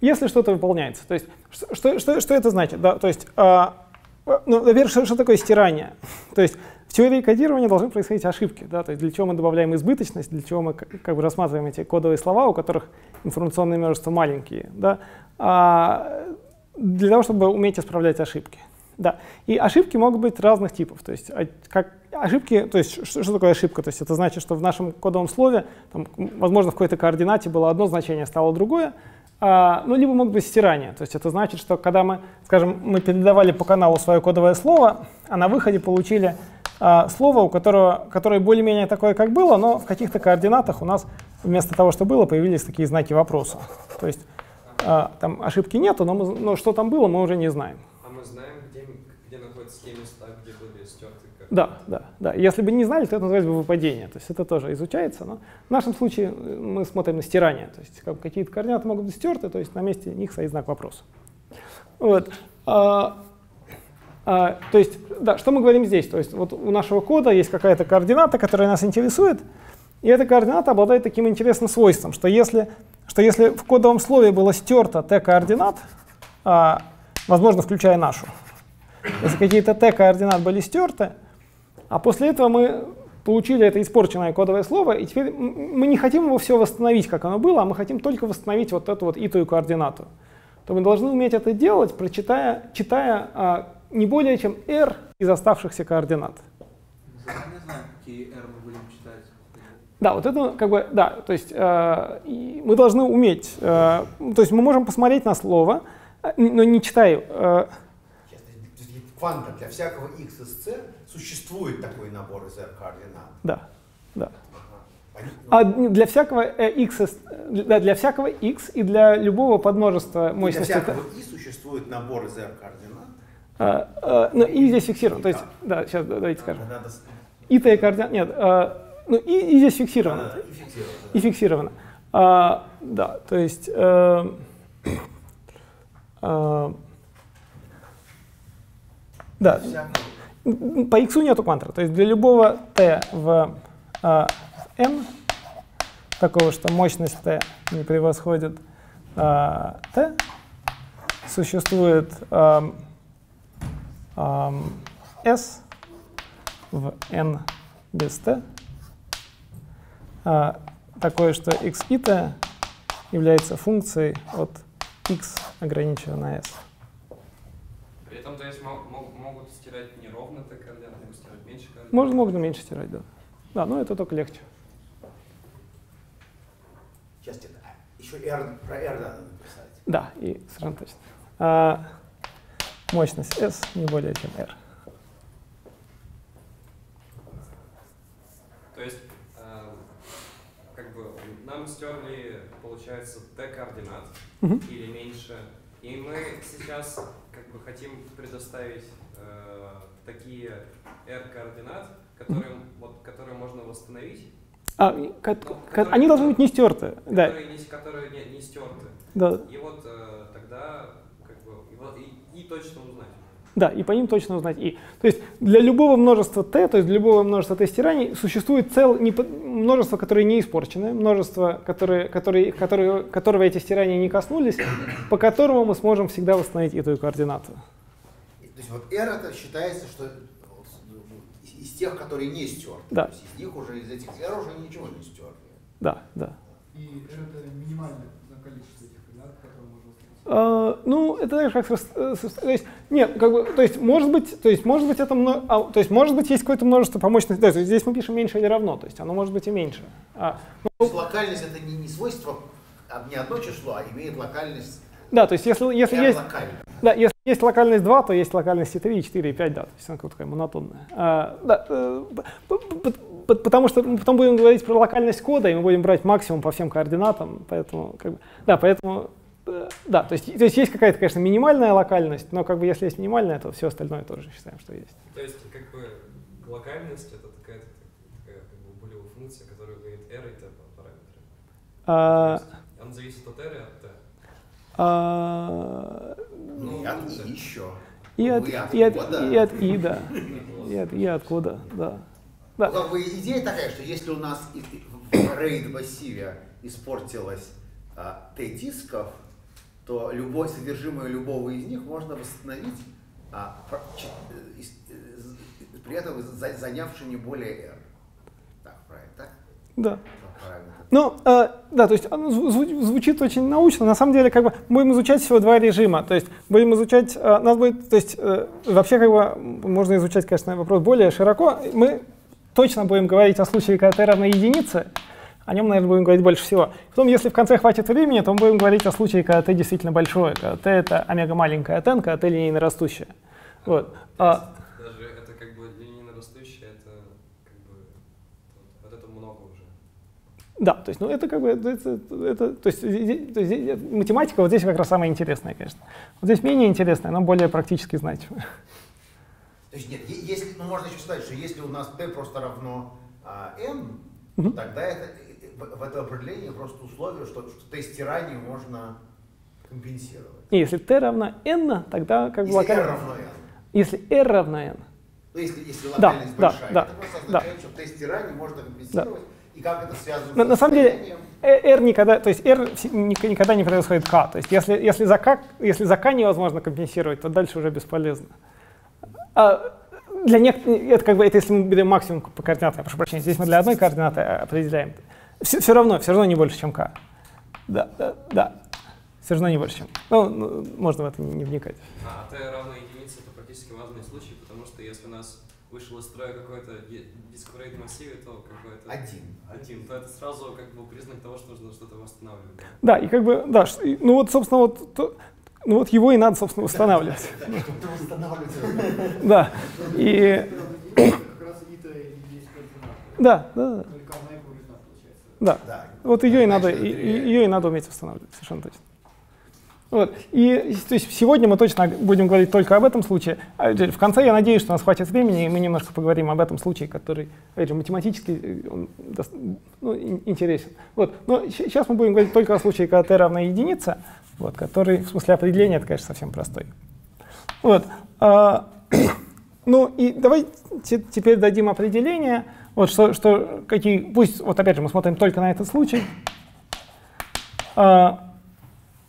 Если что-то выполняется. То есть что, что, что это значит? Да, то есть, а, ну, во-первых, что, что такое стирание? То есть теории кодирования должны происходить ошибки. Да? То есть для чего мы добавляем избыточность, для чего мы как, бы рассматриваем эти кодовые слова, у которых информационные множества маленькие. Да? А, для того, чтобы уметь исправлять ошибки. Да. И ошибки могут быть разных типов. То есть, как ошибки, то есть что, что такое ошибка? То есть это значит, что в нашем кодовом слове, там, возможно, в какой-то координате было одно значение, стало другое, а, ну, либо могут быть стирания. То есть это значит, что когда мы, скажем, мы передавали по каналу свое кодовое слово, а на выходе получили а, слово, у которого, которое более-менее такое, как было, но в каких-то координатах у нас вместо того, что было, появились такие знаки вопроса. То есть а, там ошибки нету, но, мы, но что там было, мы уже не знаем. А мы знаем, где, где находятся те места, где были стерты? Да, да, да. Если бы не знали, то это называется бы выпадение. То есть это тоже изучается. Но в нашем случае мы смотрим на стирание. То есть как, какие-то координаты могут быть стерты, то есть на месте них стоит знак вопроса. Вот. А, то есть, да, что мы говорим здесь? То есть вот у нашего кода есть какая-то координата, которая нас интересует, и эта координата обладает таким интересным свойством, что если, что если в кодовом слове было стерто t-координат, а, возможно, включая нашу, если какие-то t-координат были стерты, а после этого мы получили это испорченное кодовое слово, и теперь мы не хотим его все восстановить, как оно было, а мы хотим только восстановить вот эту вот итую координату. То мы должны уметь это делать, прочитая, читая а, не более чем r из оставшихся координат. Заранее знаем, какие r мы будем читать. Да, вот это как бы, да, то есть э, мы должны уметь, э, то есть мы можем посмотреть на слово, но не читая. Э, кванта для всякого x из c существует такой набор из r координат. да, да. А для всякого э, x, да, для всякого x и для любого подмножества и для мощности. всякого i существует набор из r координат. Э, э, ну, и здесь фиксировано. То есть, да, сейчас давайте скажем. И т координат, нет, э, ну и, и здесь фиксировано. надо и фиксировать. И фиксировано. А, да, то есть э, э, да, по x нету квантера. То есть для любого t в э, n, такого, что мощность t не превосходит э, t, существует э, s в n без t, э, такое, что x и t является функцией от x ограниченного на s. При этом, то есть, мог- мог- могут стирать не ровно так координаты, могут стирать меньше координат. Можно, можно меньше стирать, да. Да, но это только легче. Сейчас это. Еще r, про r надо написать. Да, и совершенно точно мощность S не более чем R. То есть, э, как бы нам стерли, получается, t-координат угу. или меньше, и мы сейчас как бы хотим предоставить э, такие r-координат, которые, угу. вот, которые можно восстановить, а, ну, которые, они должны быть не стерты. Которые, да. не, которые не, не стерты. Да. И вот э, тогда как бы, и, и, точно узнать. да, и по ним точно узнать и. То есть для любого множества t, то есть для любого множества t стираний существует цел, не, множество, которые не испорчены, множество, которые, которые, которые, которого эти стирания не коснулись, по которому мы сможем всегда восстановить эту координату. То есть вот R это считается, что ну, из, тех, которые не стерты. Да. То есть из них уже, из этих R уже ничего не стерли. Да, да. И это минимальное количество этих координат, А, ну, это знаешь, как э, то есть, нет, как бы, то есть, может быть, то есть, может быть, это мно- а, то есть, может быть, есть какое-то множество по мощности, да, то есть, здесь мы пишем меньше или равно, то есть, оно может быть и меньше. А, То есть локальность это не, не свойство, а не одно число, а имеет локальность да, то есть, если, если есть, локально. да, если есть локальность 2, то есть локальность и 3, и 4, и 5, да, то есть, она такая монотонная. А, да, э, потому что мы потом будем говорить про локальность кода, и мы будем брать максимум по всем координатам, поэтому, как бы, да, поэтому, да, то есть, то есть, есть какая-то, конечно, минимальная локальность, но, как бы, если есть минимальная, то все остальное тоже считаем, что есть. То есть как бы локальность это такая, такая как бы булевая функция, которая имеет r и t параметры. А, То есть Он зависит от r и от t. а, Ну, И, от, да. и еще. и, от, Ну, и от и, от, и от и, да. И от, и от кода, да. Ну, Да, как бы идея такая, что если у нас в RAID массиве испортилось а, T-дисков, то любое содержимое любого из них можно восстановить, а, э, э, при этом за- занявши не более R. Так, правильно, так? да. Ну, э, да, то есть оно зву- зву- звучит очень научно. На самом деле, как бы будем изучать всего два режима. То есть будем изучать, э, нас будет, то есть э, вообще как бы можно изучать, конечно, вопрос более широко. Мы точно будем говорить о случае, когда t равно единице. О нем, наверное, будем говорить больше всего. Потом, если в конце хватит времени, то мы будем говорить о случае, когда t действительно большое, когда t это омега маленькая от n, когда t линейно растущая. Вот. А, Даже это как бы линейно растущее, это как бы вот, это много уже. Да, то есть, ну это как бы, это, это- это- то есть, то есть математика вот здесь как раз самая интересная, конечно. Вот здесь менее интересная, но более практически значимая. То есть нет, если, ну можно еще сказать, что если у нас T просто равно а, N, Мгм. то тогда это, в, этом определении просто условие, что, что T стирание можно компенсировать. И если t равна n, тогда как бы Если R локально... равно N. Если r равна n, Ну, если, если Да, локальность да, большая, да, это просто да. означает, что T стирание можно компенсировать. И как это связано На- с на самом деле, э, r никогда, то есть r никогда не превосходит k. То есть если, если, за k, если за k невозможно компенсировать, то дальше уже бесполезно. А для нек- это как бы это если мы берем максимум по координатам, я прошу прощения, здесь мы для одной координаты определяем. Все, все равно, все равно не больше, чем k. Да, да, да. Все равно не больше, чем. Ну, ну, можно в это не, не вникать. А t равно единице это практически важный случай, потому что если у нас вышел из строя какой-то диск в RAID массиве, то как бы это Один. один, то это сразу как бы признак того, что нужно что-то восстанавливать. да. И как бы, да, ну вот, собственно, вот, то- ну вот его и надо, собственно, восстанавливать. Да, и, да, да, да. Только одна и координат получается. Да, Да. вот ее и надо, и- ее и надо уметь восстанавливать, совершенно точно. Вот. И то есть, сегодня мы точно будем говорить только об этом случае. А же, в конце я надеюсь, что у нас хватит времени, и мы немножко поговорим об этом случае, который, опять же, математически э, он ну, ин- интересен. Вот. Но сейчас мы будем говорить только о случае, когда t равна единице, вот, который в смысле определения, это, конечно, совсем простой. Вот. А, ну и давайте теперь дадим определение. Вот что, что какие, пусть, вот опять же, мы смотрим только на этот случай. А,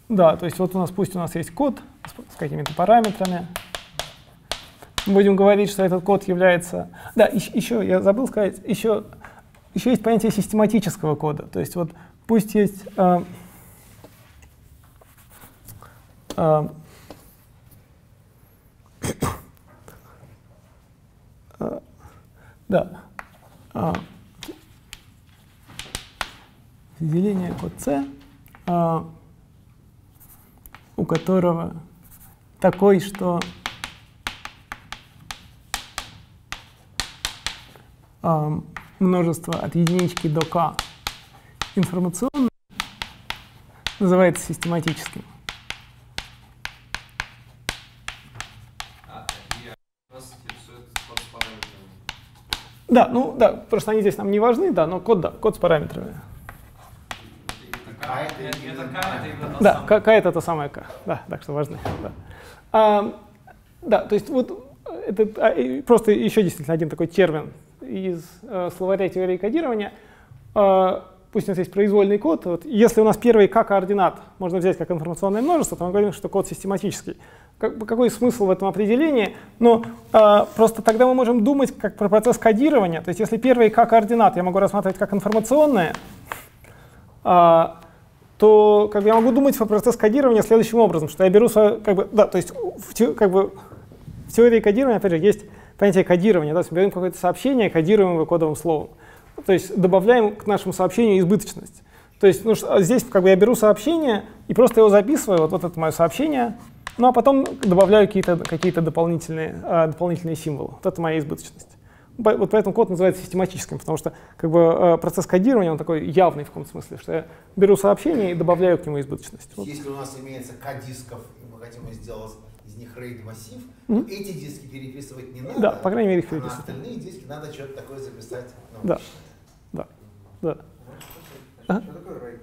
да, то есть вот у нас, пусть у нас есть код с, с какими-то параметрами. Будем говорить, что этот код является... Да, еще, еще я забыл сказать, еще, еще есть понятие систематического кода. То есть вот пусть есть... а, а, а, да. А, Деление код C, а, у которого такой, что а, множество от единички до k информационное, называется систематическим. Да, ну да, просто они здесь нам не важны, да, но код, да, код с параметрами. А именно К, это та Да, самая. К, да, так что важны. Да, А, да то есть вот это а, просто еще действительно один такой термин из э, словаря теории кодирования. Э, пусть у нас есть произвольный код. Вот, если у нас первый К координат можно взять как информационное множество, то мы говорим, что код систематический. Какой смысл в этом определении? Но э, просто тогда мы можем думать как про процесс кодирования. То есть если первый К координат я могу рассматривать как информационное, а, то как бы, я могу думать про процесс кодирования следующим образом, что я беру свое, как бы, да, то есть в, как бы, в теории кодирования, опять же, есть понятие кодирования, да, мы берем какое-то сообщение, кодируем его кодовым словом. То есть добавляем к нашему сообщению избыточность. То есть ну, что- здесь как бы я беру сообщение и просто его записываю, вот, вот это мое сообщение, ну а потом добавляю какие-то какие дополнительные, а, дополнительные символы. Вот это моя избыточность. Вот поэтому код называется систематическим, потому что как бы, э, процесс кодирования он такой явный в каком-то смысле, что я беру сообщение и добавляю к нему избыточность. Вот. Если у нас имеется К дисков, и мы хотим сделать из них рейд массив, Мгм. эти диски переписывать не надо. Да, по крайней мере, их а на переписывать. остальные диски надо что-то такое записать. ну, Да. Да. Да. А? Что такое рейд?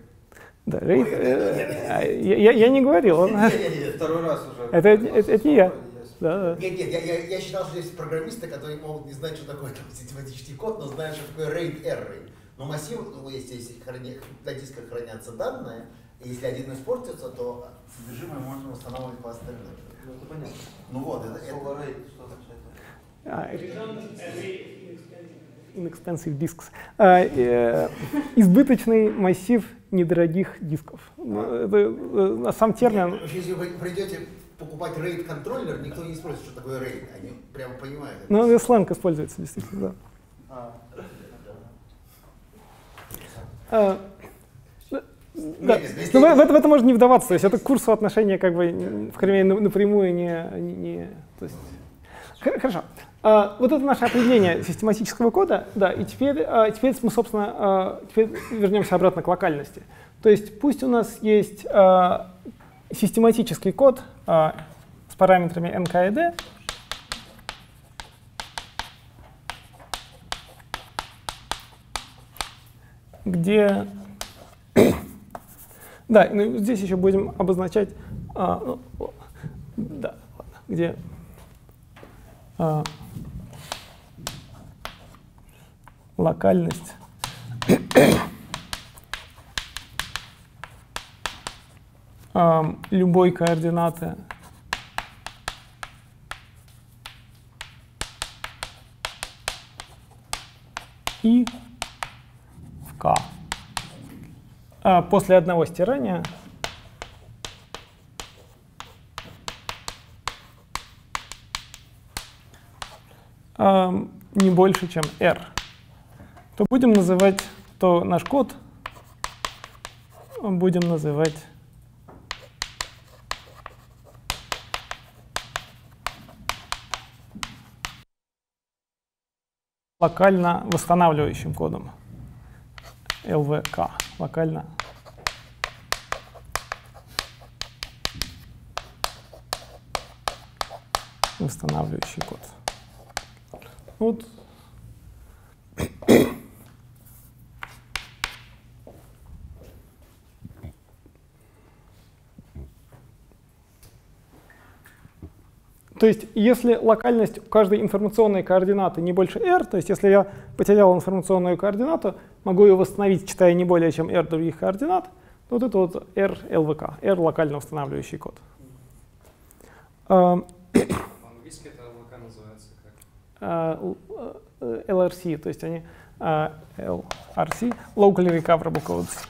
Да, рейд, э, а, я, я- я не говорил. он- Не-не-не, Второй раз уже. Это- это- это не я. Да, да. Нет, нет, я, я, я считал, что есть программисты, которые могут не знать, что такое там, систематический код, но знают, что такое RAID error. Но массив, ну, если, если храня- на дисках хранятся данные, и если один испортится, то содержимое можно восстанавливать по остальным. Ну, это понятно. Ну вот, это, это- рейд, что означает? А, Inexpensive disks. А, э, избыточный массив недорогих дисков. Ну, это, э, на сам термин. Вообще, если вы придете покупать RAID контроллер, никто не спросит, что такое RAID. Они прямо понимают. это. Ну, сленг используется, действительно, да. А, А, Да. Нет, если- Но в, в это, в это можно не вдаваться. То есть это к курсу отношения как бы в на- напрямую не... не, не- то есть... Хор- Хорошо. А, вот это наше определение систематического кода. Да, и теперь, а, теперь мы, собственно, а, теперь вернемся обратно к локальности. То есть пусть у нас есть а, систематический код а, с параметрами nk и d, где да, ну, здесь еще будем обозначать, а, ну, да, где а, локальность. Любой координаты. И в k. А после одного стирания не больше, чем r, то будем называть, то наш код будем называть локально восстанавливающим кодом. LVK, локально. Восстанавливающий код. Вот. То есть, если локальность у каждой информационной координаты не больше r, то есть, если я потерял информационную координату, могу ее восстановить, читая не более чем r других координат, то вот это вот r LVK, r локально восстанавливающий код. Эм, По-английски это ЛВК называется как? а, э, LRC, то есть они а, LRC, Locally Recoverable Codes.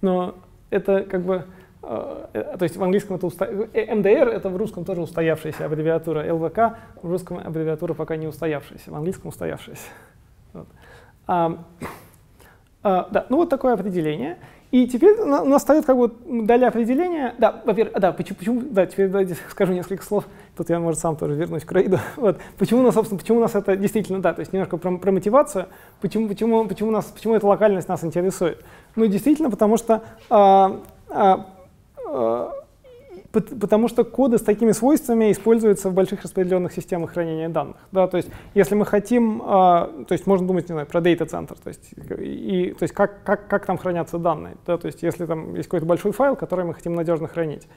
Но это как бы, то есть в английском это уста... э, MDR это в русском тоже устоявшаяся аббревиатура, ЛВК в русском аббревиатура пока не устоявшаяся, в английском устоявшаяся. Вот. А, а, да, ну вот такое определение. И теперь у нас встает как бы далее определение. Да, во-первых, да, почему, почему, да, теперь давайте скажу несколько слов. Тут я, может, сам тоже вернусь к рейду. Вот. Почему у нас, собственно, почему у нас это действительно, да, то есть немножко про, про мотивацию. Почему, почему, почему, нас, почему эта локальность нас интересует? Ну, действительно, потому что а, а, потому что коды с такими свойствами используются в больших распределенных системах хранения данных. Да, то есть, если мы хотим, то есть можно думать, не знаю, про center, то есть, и, то есть как, как, как там хранятся данные. Да, то есть, если там есть какой-то большой файл, который мы хотим надежно хранить,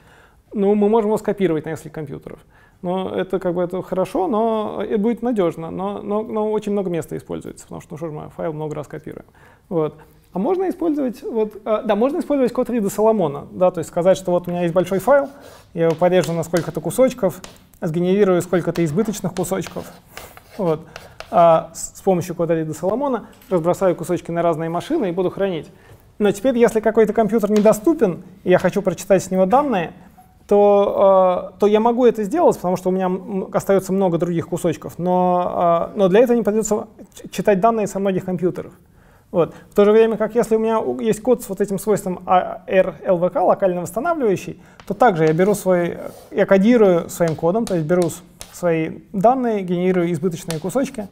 ну, мы можем его скопировать на несколько компьютеров. Но это как бы это хорошо, но это будет надежно, но, но, но очень много места используется, потому что ну, что же мы файл много раз копируем. Вот. А можно использовать, вот, а, да, можно использовать код Рида Соломона, да, то есть сказать, что вот у меня есть большой файл, я его порежу на сколько-то кусочков, сгенерирую сколько-то избыточных кусочков, вот, а с помощью кода Рида Соломона разбросаю кусочки на разные машины и буду хранить. Но теперь, если какой-то компьютер недоступен, и я хочу прочитать с него данные, то, э, то я могу это сделать, потому что у меня остается много других кусочков, но, э, но для этого не придется читать данные со многих компьютеров. Вот. В то же время, как если у меня есть код с вот этим свойством RLVK, локально восстанавливающий, то также я беру свой, я кодирую своим кодом, то есть беру свои данные, генерирую избыточные кусочки,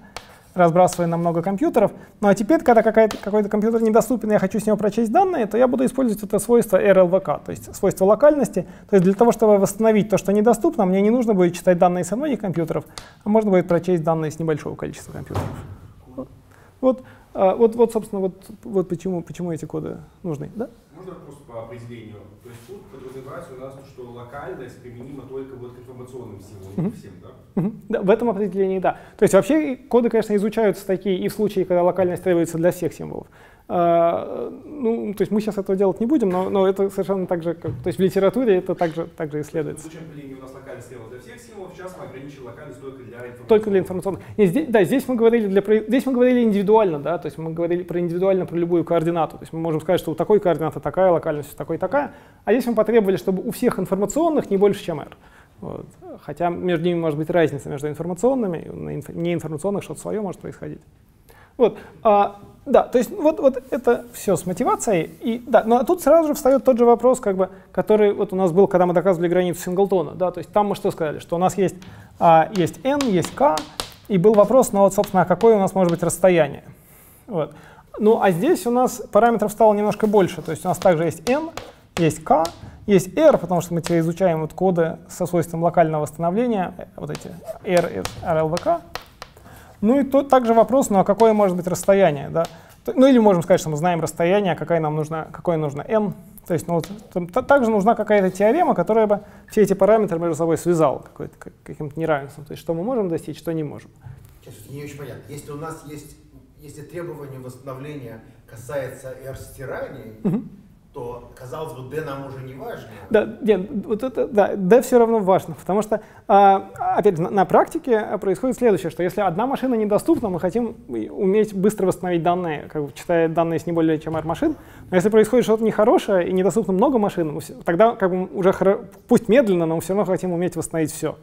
разбрасываю на много компьютеров. Ну а теперь, когда какой-то компьютер недоступен, я хочу с него прочесть данные, то я буду использовать это свойство RLVK, то есть свойство локальности. То есть для того, чтобы восстановить то, что недоступно, мне не нужно будет читать данные со многих компьютеров, а можно будет прочесть данные с небольшого количества компьютеров. Вот. А, вот, вот, собственно, вот, вот почему, почему эти коды нужны. Да? Можно вопрос по определению? То есть тут подразумевается у нас, что локальность применима только вот к информационным символам, mm-hmm. всем, да? Mm-hmm. Да, в этом определении, да. То есть вообще коды, конечно, изучаются такие и в случае, когда локальность требуется для всех символов. А, ну, то есть мы сейчас этого делать не будем, но, но это совершенно так же, как, то есть в литературе это также, также исследуется. Зачем линии у нас локальность для всех сейчас мы ограничили локальность только для информационных. Только для информационных. Нет, здесь, да, здесь мы говорили для, здесь мы говорили индивидуально, да, то есть мы говорили про индивидуально про любую координату. То есть мы можем сказать, что у такой координаты такая локальность, у такой такая, а здесь мы потребовали, чтобы у всех информационных не больше, чем r. Вот. Хотя между ними может быть разница между информационными, на инф, неинформационных что-то свое может происходить. Вот. А, да, то есть вот, вот это все с мотивацией. И, да, но тут сразу же встает тот же вопрос, как бы, который вот у нас был, когда мы доказывали границу Синглтона. Да, то есть там мы что сказали, что у нас есть, а, есть n, есть k, и был вопрос, ну вот, собственно, а какое у нас может быть расстояние. Вот. Ну, а здесь у нас параметров стало немножко больше. То есть у нас также есть n, есть k, есть r, потому что мы теперь изучаем вот коды со свойством локального восстановления, вот эти r из RLVK. Ну и тут также вопрос, ну а какое может быть расстояние, да? Ну или можем сказать, что мы знаем расстояние, какая нам нужна, какое нужно n. То есть ну, вот, там, также нужна какая-то теорема, которая бы все эти параметры между собой связала каким-то неравенством. То есть что мы можем достичь, что не можем. Сейчас не очень понятно. Если у нас есть, если требование восстановления касается r-стирания, угу то, казалось бы, D нам уже не важно. Да, нет, вот это, да, D все равно важно, потому что, а, опять на, на практике происходит следующее, что если одна машина недоступна, мы хотим уметь быстро восстановить данные, как бы читая данные с не более чем R машин, но если происходит что-то нехорошее и недоступно много машин, тогда как бы уже, пусть медленно, но мы все равно хотим уметь восстановить все.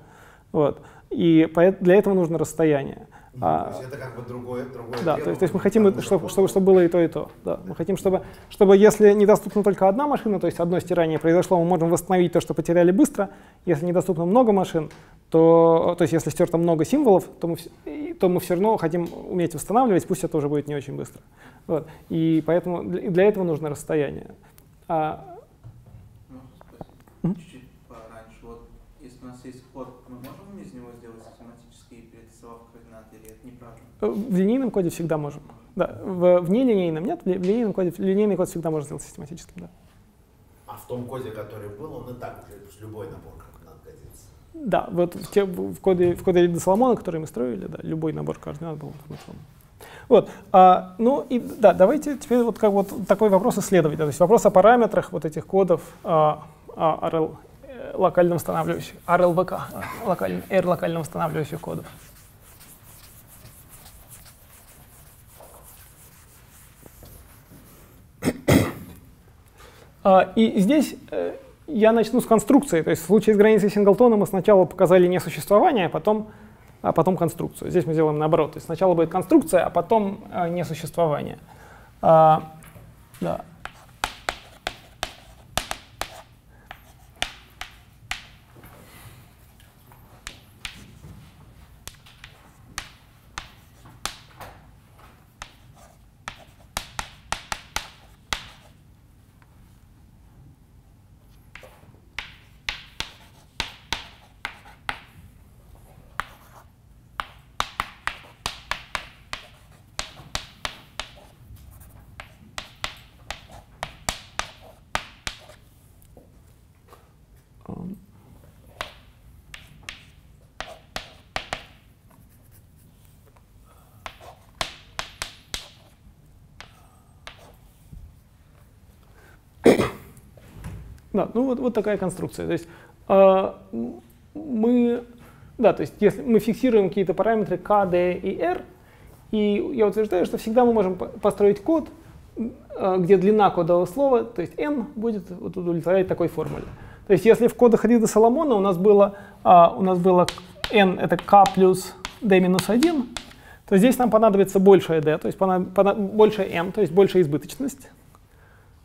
Вот. И для этого нужно расстояние. А, то есть это как бы другое, другое Да, то есть, то есть мы хотим, чтобы, чтобы, чтобы было и то, и то. Да. Мы хотим, чтобы, чтобы если недоступна только одна машина, то есть одно стирание произошло, мы можем восстановить то, что потеряли быстро. Если недоступно много машин, то, то есть если стерто много символов, то мы, то мы все равно хотим уметь восстанавливать, пусть это уже будет не очень быстро. Вот. И поэтому для этого нужно расстояние. А, Чуть-чуть пораньше. Вот, если у нас есть код, мы можем из него сделать систематический перерисовав координаты или это неправда? В линейном коде всегда можем. Да, в, в нелинейном нет, в линейном коде, линейный код всегда можно сделать систематическим, да. А в том коде, который был, он и так уже любой набор координат годится? Да, вот в, те, в коде, в коде Лида Соломона, который мы строили, да, любой набор координат был информационным. Вот, а, ну и да, давайте теперь вот как вот такой вопрос исследовать. Да, то есть вопрос о параметрах вот этих кодов а, а, RL, э, локально восстанавливающих, RLVK, локально, R локально восстанавливающих кодов. И здесь э, я начну с конструкции. То есть в случае с границей Синглтона мы сначала показали несуществование, а потом, а потом конструкцию. Здесь мы сделаем наоборот. То есть сначала будет конструкция, а потом э, несуществование. А, да. Да, ну вот, вот такая конструкция. То есть э, мы, да, то есть если мы фиксируем какие-то параметры k, d и r, и я утверждаю, что всегда мы можем построить код, э, где длина кодового слова, то есть n, будет вот удовлетворять такой формуле. То есть если в кодах Рида Соломона у нас было, а, у нас было n это k плюс d минус 1, то здесь нам понадобится большее d, то есть понад, понад, больше m, то есть большая избыточность.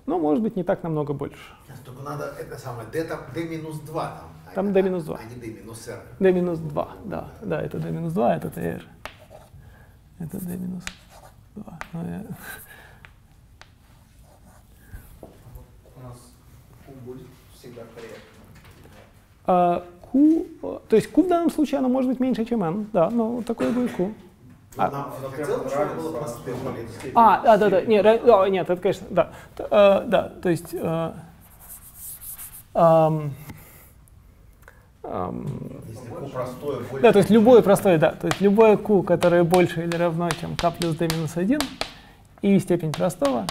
Но может быть не так намного больше. Только надо это самое d, там, d минус 2 там. Там d минус 2. А не d минус r. d минус 2, да, да, это d минус 2, это tr. Это d минус 2. Ну, я... У нас Q будет всегда корректно. А, Q, то есть Q в данном случае оно может быть меньше, чем n, да, но такое будет Q. А. А, да, да, да, нет, да, нет, это, конечно, да, э, да, то есть, э, эм, эм, Если Q простое, да, то есть любое простое, да, то есть любое Q, которое больше или равно, чем k плюс d минус 1, и степень простого.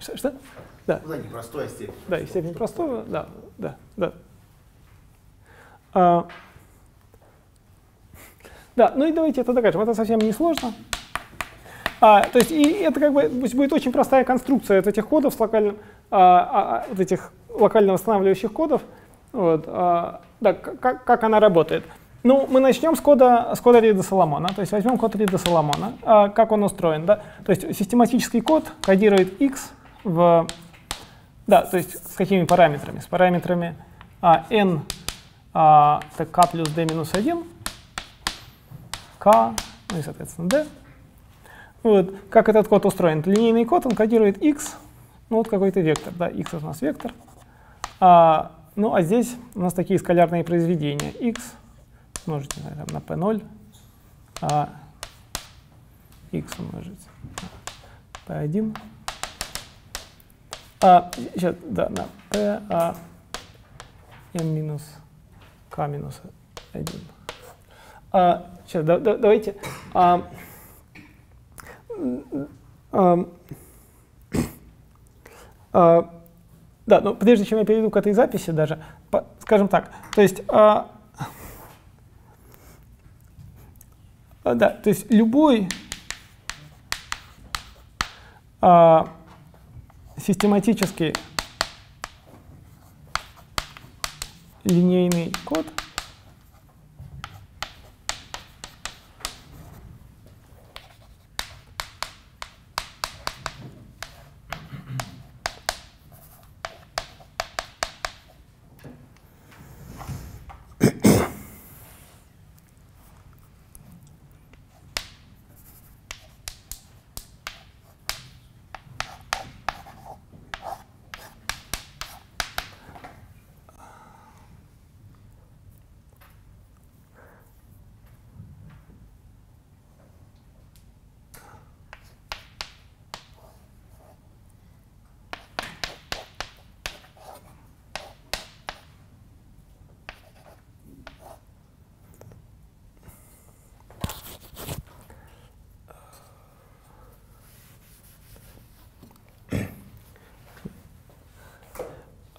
Что? что? Да. Ну да, не простое, а степень. Да, и степень простого, да, да, да. А, да, ну и давайте это докажем. Это совсем не сложно. А, то есть и это как бы будет очень простая конструкция от этих кодов с локальным, а, а, вот этих локально восстанавливающих кодов. Вот, а, да, как, как она работает. Ну, мы начнем с кода, с кода Рида Соломона. То есть возьмем код Рида Соломона. А, как он устроен, да? То есть систематический код кодирует x в... Да, то есть с какими параметрами? С параметрами а, n а, это k плюс d минус 1, ну и, соответственно, d. Вот. Как этот код устроен? Линейный код, он кодирует x, ну вот какой-то вектор, да, x у нас вектор. А, ну а здесь у нас такие скалярные произведения. x умножить наверное, на p0, а x умножить на p1. А, сейчас, да, на p, а n минус k минус 1. А, сейчас, да, да, давайте. А, а, а, да, но прежде чем я перейду к этой записи даже, по, скажем так, то есть, а, а, да, то есть любой а, систематический линейный код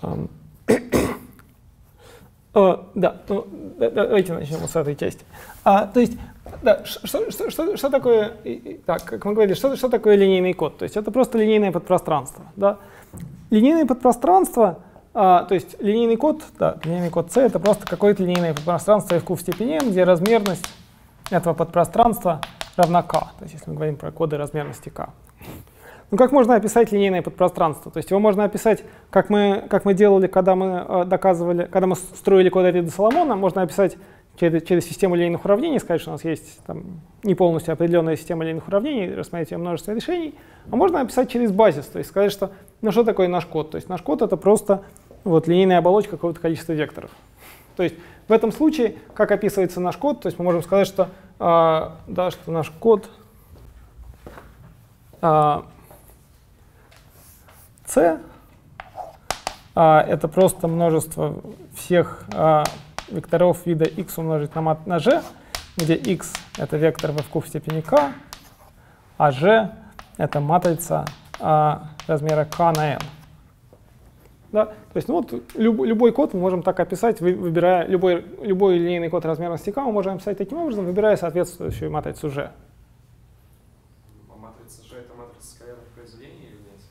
Ам, О, да, ну, да, давайте начнем с этой части. А, то есть, да, что, что, что, что такое, так, как мы говорили, что, что такое линейный код? То есть это просто линейное подпространство. Да? Линейное подпространство, а, то есть линейный код, да, линейный код C это просто какое-то линейное подпространство f в степени n, где размерность этого подпространства равна k. То есть если мы говорим про коды размерности k. Ну как можно описать линейное подпространство? То есть его можно описать, как мы, как мы делали, когда мы э, доказывали, когда мы строили код Рида Соломона, можно описать через, через систему линейных уравнений, сказать, что у нас есть там, не полностью определенная система линейных уравнений, рассмотреть ее множество решений. А можно описать через базис, то есть сказать, что ну что такое наш код? То есть наш код это просто вот, линейная оболочка какого-то количества векторов. То есть в этом случае, как описывается наш код, то есть мы можем сказать, что, э, да, что наш код э, c а, это просто множество всех а, векторов вида x умножить на мат на g, где x это вектор в в степени k, а g это матрица а, размера k на n. Да? То есть ну, вот, люб, любой код мы можем так описать, вы, выбирая любой, любой линейный код размерности k, мы можем описать таким образом, выбирая соответствующую матрицу G. А матрица G это матрица скалярных произведений или нет?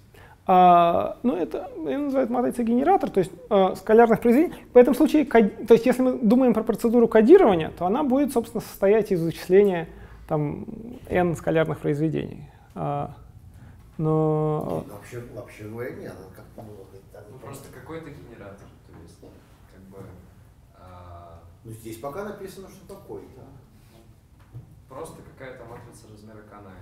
А, ну, это ее называют матрица генератор, то есть э, скалярных произведений. В этом случае, то есть если мы думаем про процедуру кодирования, то она будет, собственно, состоять из вычисления там, n скалярных произведений. А, но... Вообще, вообще говоря, нет, она как там, Ну просто какой-то генератор, то есть как бы а, Ну здесь пока написано, что такой, да. просто какая-то матрица размера k на n.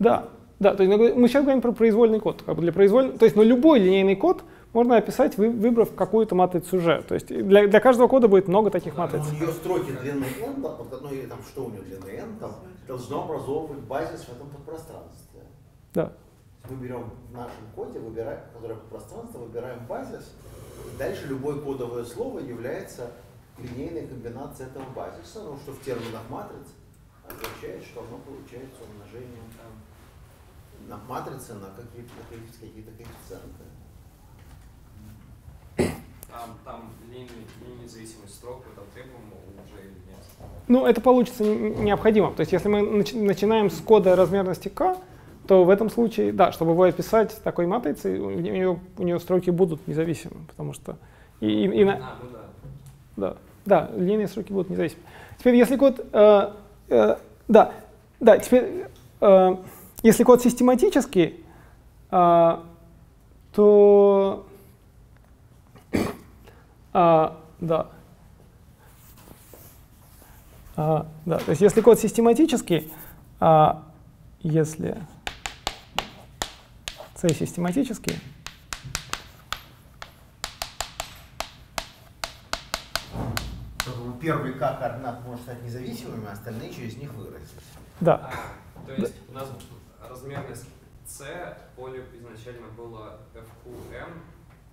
Да, да, то есть мы сейчас говорим про произвольный код. Как бы для произволь... То есть ну, любой линейный код можно описать, вы, выбрав какую-то матрицу G. То есть для, для каждого кода будет много таких матриц. У нее строки длины n, да, ну или там что у нее длины n, там, должно образовывать базис в этом подпространстве. Да. Мы берем в нашем коде, выбираем, которое подпространство, выбираем базис, и дальше любое кодовое слово является линейной комбинацией этого базиса, ну, что в терминах матриц означает, что оно получается умножением на матрицы на какие-то какие коэффициенты. А там линейная, линейная зависимость строк в этом требуемо уже или нет? Ну, это получится не- необходимо. То есть если мы нач- начинаем с кода размерности k, то в этом случае, да, чтобы его описать такой матрицей, у нее, у нее строки будут независимы, потому что и, и- и на- А, ну да. Да, да, линейные строки будут независимы. Теперь, если код, э, э, да, да, теперь, э, если код систематический, э, то, э, да, Э, да, то есть если код систематический, э, если C систематический, первый К координат может стать независимыми, а остальные через них выразить. да, А, то есть у нас размерность C поле изначально было FQM,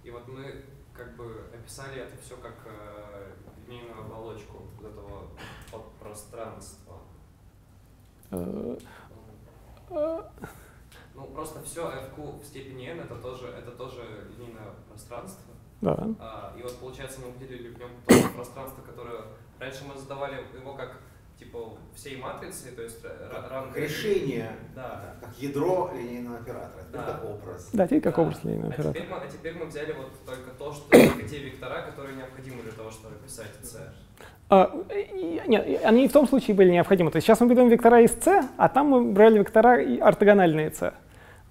и вот мы как бы описали это все как э, линейную оболочку вот этого подпространства. э, э, Ну просто все FQ в степени n это тоже это тоже линейное пространство. да. А, и вот получается мы выделили в нем тоже пространство, которое раньше мы задавали его как типа всей матрицы, то есть ранг Как решение, Да. как ядро линейного оператора, это Да. как образ. Да, теперь как Да. образ линейного а оператора. теперь, мы, а теперь мы взяли вот только то, что только те вектора, которые необходимы для того, чтобы писать C. А, Нет, они в том случае были необходимы. То есть сейчас мы берем вектора из C, а там мы брали вектора и ортогональные C.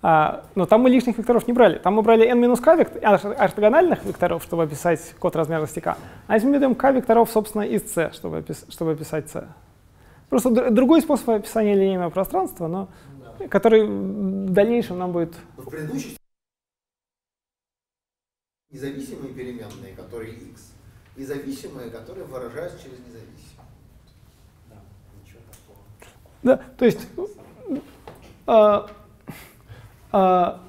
А, но там мы лишних векторов не брали. Там мы брали n-k вект- ор- ортогональных векторов, чтобы описать код размерности k. А здесь мы берем k векторов, собственно, из C, чтобы, опис- чтобы описать C. Просто др- другой способ описания линейного пространства, но который в дальнейшем нам будет... В предыдущей независимые переменные, которые x, и зависимые, которые выражаются через независимые. Да, ничего такого. Да, то есть... а, а,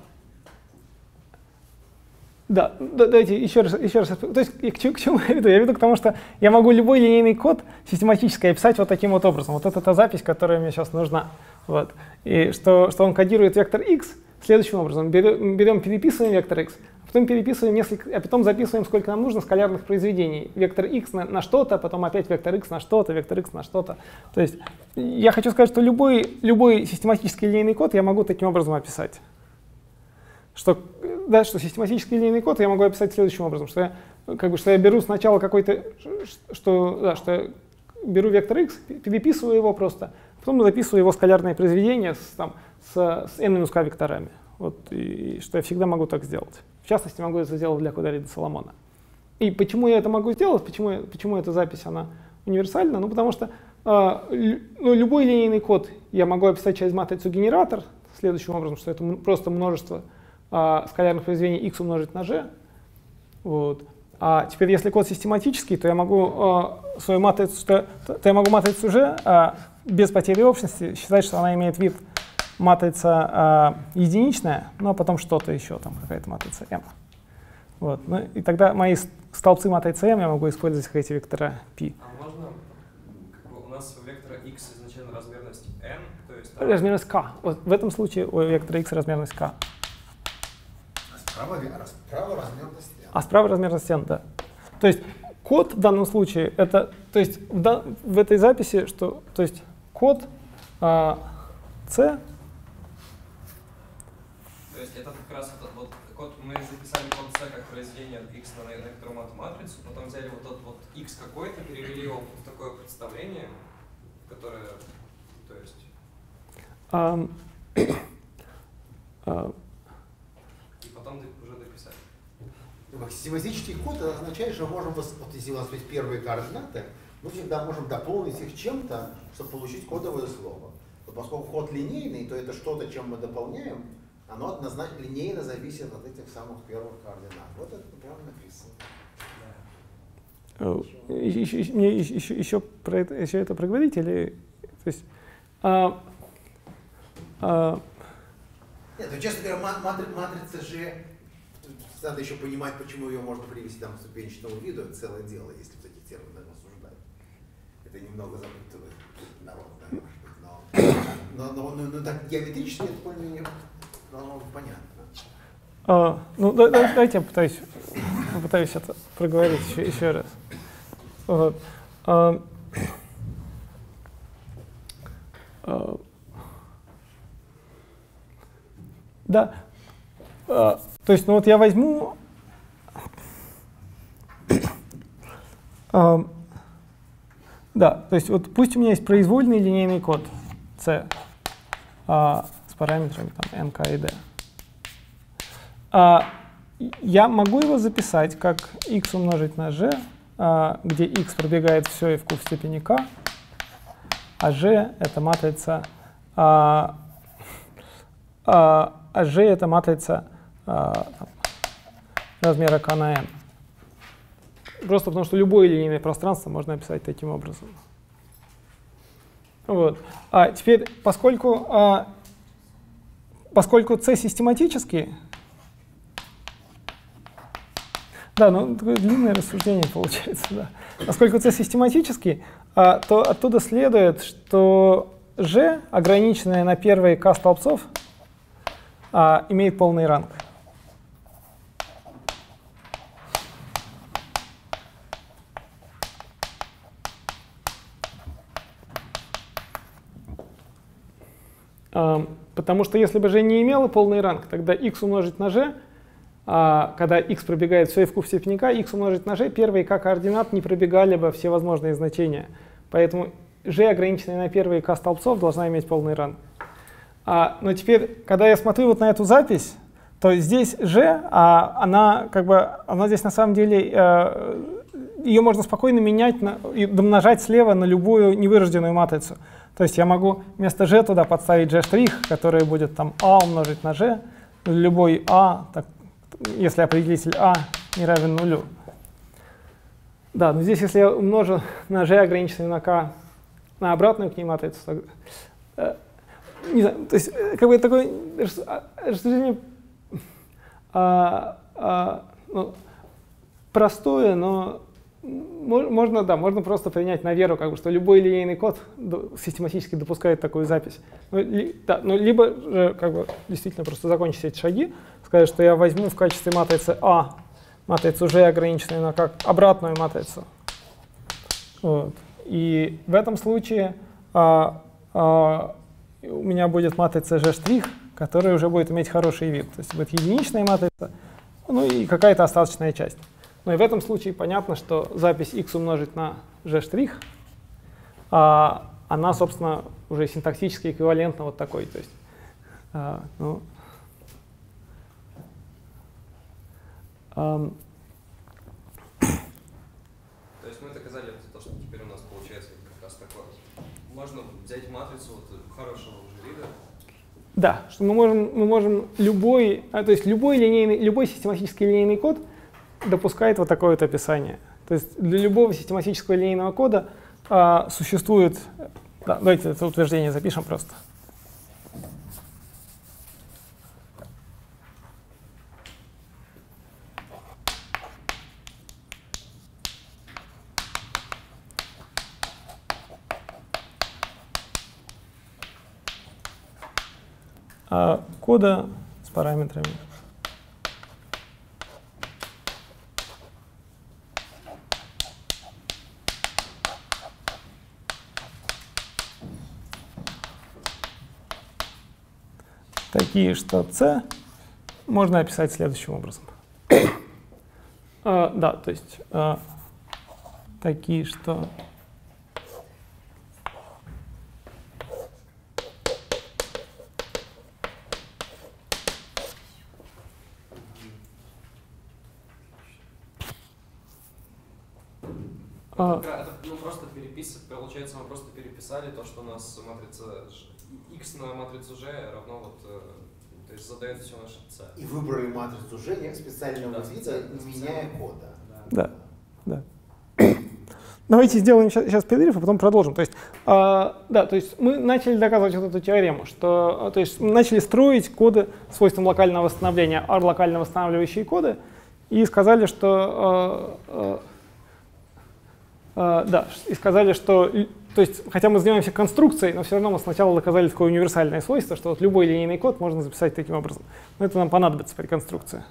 да, да, давайте еще раз, еще раз. То есть к, чему- к чему я веду? Я веду к тому, что я могу любой линейный код систематически описать вот таким вот образом. Вот это та запись, которая мне сейчас нужна. Вот. И что, что он кодирует вектор x следующим образом. Берем, берем, переписываем вектор x, а потом переписываем несколько, а потом записываем, сколько нам нужно скалярных произведений. Вектор x на, на что-то, потом опять вектор x на что-то, вектор x на что-то. То есть я хочу сказать, что любой, любой систематический линейный код я могу таким образом описать. Что, э, да, что систематический линейный код я могу описать следующим образом, что я, как бы, что я беру сначала какой-то, что, да, что я беру вектор x, переписываю его просто, потом записываю его скалярное произведение с, там, с, с n-k векторами. Вот, и, и что я всегда могу так сделать. В частности, могу это сделать для Кударида Соломона. И почему я это могу сделать, почему, почему эта запись она универсальна? Ну, потому что лю- ну, любой линейный код я могу описать через матрицу генератор следующим образом, что это просто множество а, скалярных произведений x умножить на g. Вот. А теперь, если код систематический, то я могу а, свою матрицу, то, то я могу матрицу g а, без потери общности считать, что она имеет вид матрица а, единичная, ну а потом что-то еще, там какая-то матрица m. Вот. Ну, и тогда мои столбцы матрицы m я могу использовать как эти вектора p. А можно, как бы у нас у вектора x изначально размерность n, то есть там- Размерность k. Вот в этом случае у вектора x размерность k. Справа, справа размерность стен. А справа размерность стен, да. То есть код в данном случае это, то есть в, да- в этой записи, что, то есть код а, C, То есть это как раз этот вот код, мы записали код C как произведение от x на некоторую мату-матрицу, потом взяли вот тот вот x какой-то, перевели его в такое представление, которое, то есть, ам, а, и потом д- уже дописали. Семантический код означает, что можем, вот если у нас есть первые координаты, мы всегда можем дополнить их чем-то, чтобы получить кодовое слово. Но поскольку код линейный, то это что-то, чем мы дополняем, оно однозначно линейно зависит от этих самых первых координат. Вот это прямо написано. э, еще, еще- мне еще, еще, еще про это, еще это проговорить или, то есть, а, а, Нет, ну, честно говоря, ма- матри- матрица же, надо еще понимать, почему ее можно привести там, к ступенчатому виду, это целое дело, если в таких терминах рассуждать. Это немного запутывает народ, да, может быть, но, но, но, но- но так геометрически это быть понятно. а, ну да- да- давайте я попытаюсь, попытаюсь это проговорить еще, еще раз. Вот. А, а, да. А, то есть, ну вот я возьму а, да, то есть вот пусть у меня есть произвольный линейный код C а, с параметрами там k и d. А, я могу его записать как x умножить на g, где x пробегает все и в куб степени k, а g это матрица, а, g это матрица размера k на n. Просто потому что любое линейное пространство можно описать таким образом. Вот. А теперь, поскольку, а, поскольку c систематический, да, ну такое длинное рассуждение получается, да. Поскольку c систематический, а, то оттуда следует, что g, ограниченное на первые k столбцов, а, имеет полный ранг. Потому что если бы g не имело полный ранг, тогда x умножить на g, а, когда x пробегает все в куб степени k, x умножить на g, первые k координат не пробегали бы все возможные значения. Поэтому g, ограниченная на первые k столбцов, должна иметь полный ранг. А, но теперь, когда я смотрю вот на эту запись, то здесь g, а, она как бы, она здесь на самом деле, э, ее можно спокойно менять на, и домножать слева на любую невырожденную матрицу. То есть я могу вместо g туда подставить g', который будет там a умножить на g, любой a, так, если определитель a не равен нулю. Да, но здесь если я умножу на g ограниченный на k, на обратную к ней матрицу, то, э, не знаю, то есть э, как бы такое рас- а, рассуждение а, а, ну, простое, но можно, да, можно просто принять на веру, как бы, что любой линейный код систематически допускает такую запись. Ну, ли- да, ну, либо же, как бы, действительно просто закончить эти шаги, сказать, что я возьму в качестве матрицы А матрицу G, ограниченную на как обратную матрицу. Вот. И в этом случае а, а, у меня будет матрица G', которая уже будет иметь хороший вид. То есть будет единичная матрица, ну и какая-то остаточная часть. Но и в этом случае понятно, что запись x умножить на g', а, она, собственно, уже синтаксически эквивалентна вот такой. То есть, а, ну, То есть мы доказали то, что теперь у нас получается как раз такое. Можно взять матрицу вот хорошего уже вида, Да, что мы можем, мы можем любой, а, то есть любой линейный, любой систематический линейный код допускает вот такое вот описание. То есть для любого систематического линейного кода а, существует, да, давайте это утверждение запишем просто. а, кода с параметрами такие, что c можно описать следующим образом. А, да, то есть а, такие, что А, ну, просто перепис... Получается, мы просто переписали то, что у нас матрица x на матрицу g равно вот, э, то есть задает все наше c. И выбрали матрицу g не специального да, вида, не меняя кода. Да, да. Давайте сделаем сейчас, сейчас перерыв, а потом продолжим. То есть, э, да, то есть мы начали доказывать вот эту теорему, что, то есть мы начали строить коды свойством локального восстановления, R локально восстанавливающие коды, и сказали, что э, э, да, и сказали, что, то есть, хотя мы занимаемся конструкцией, но все равно мы сначала доказали такое универсальное свойство, что вот любой линейный код можно записать таким образом. Но это нам понадобится при конструкции.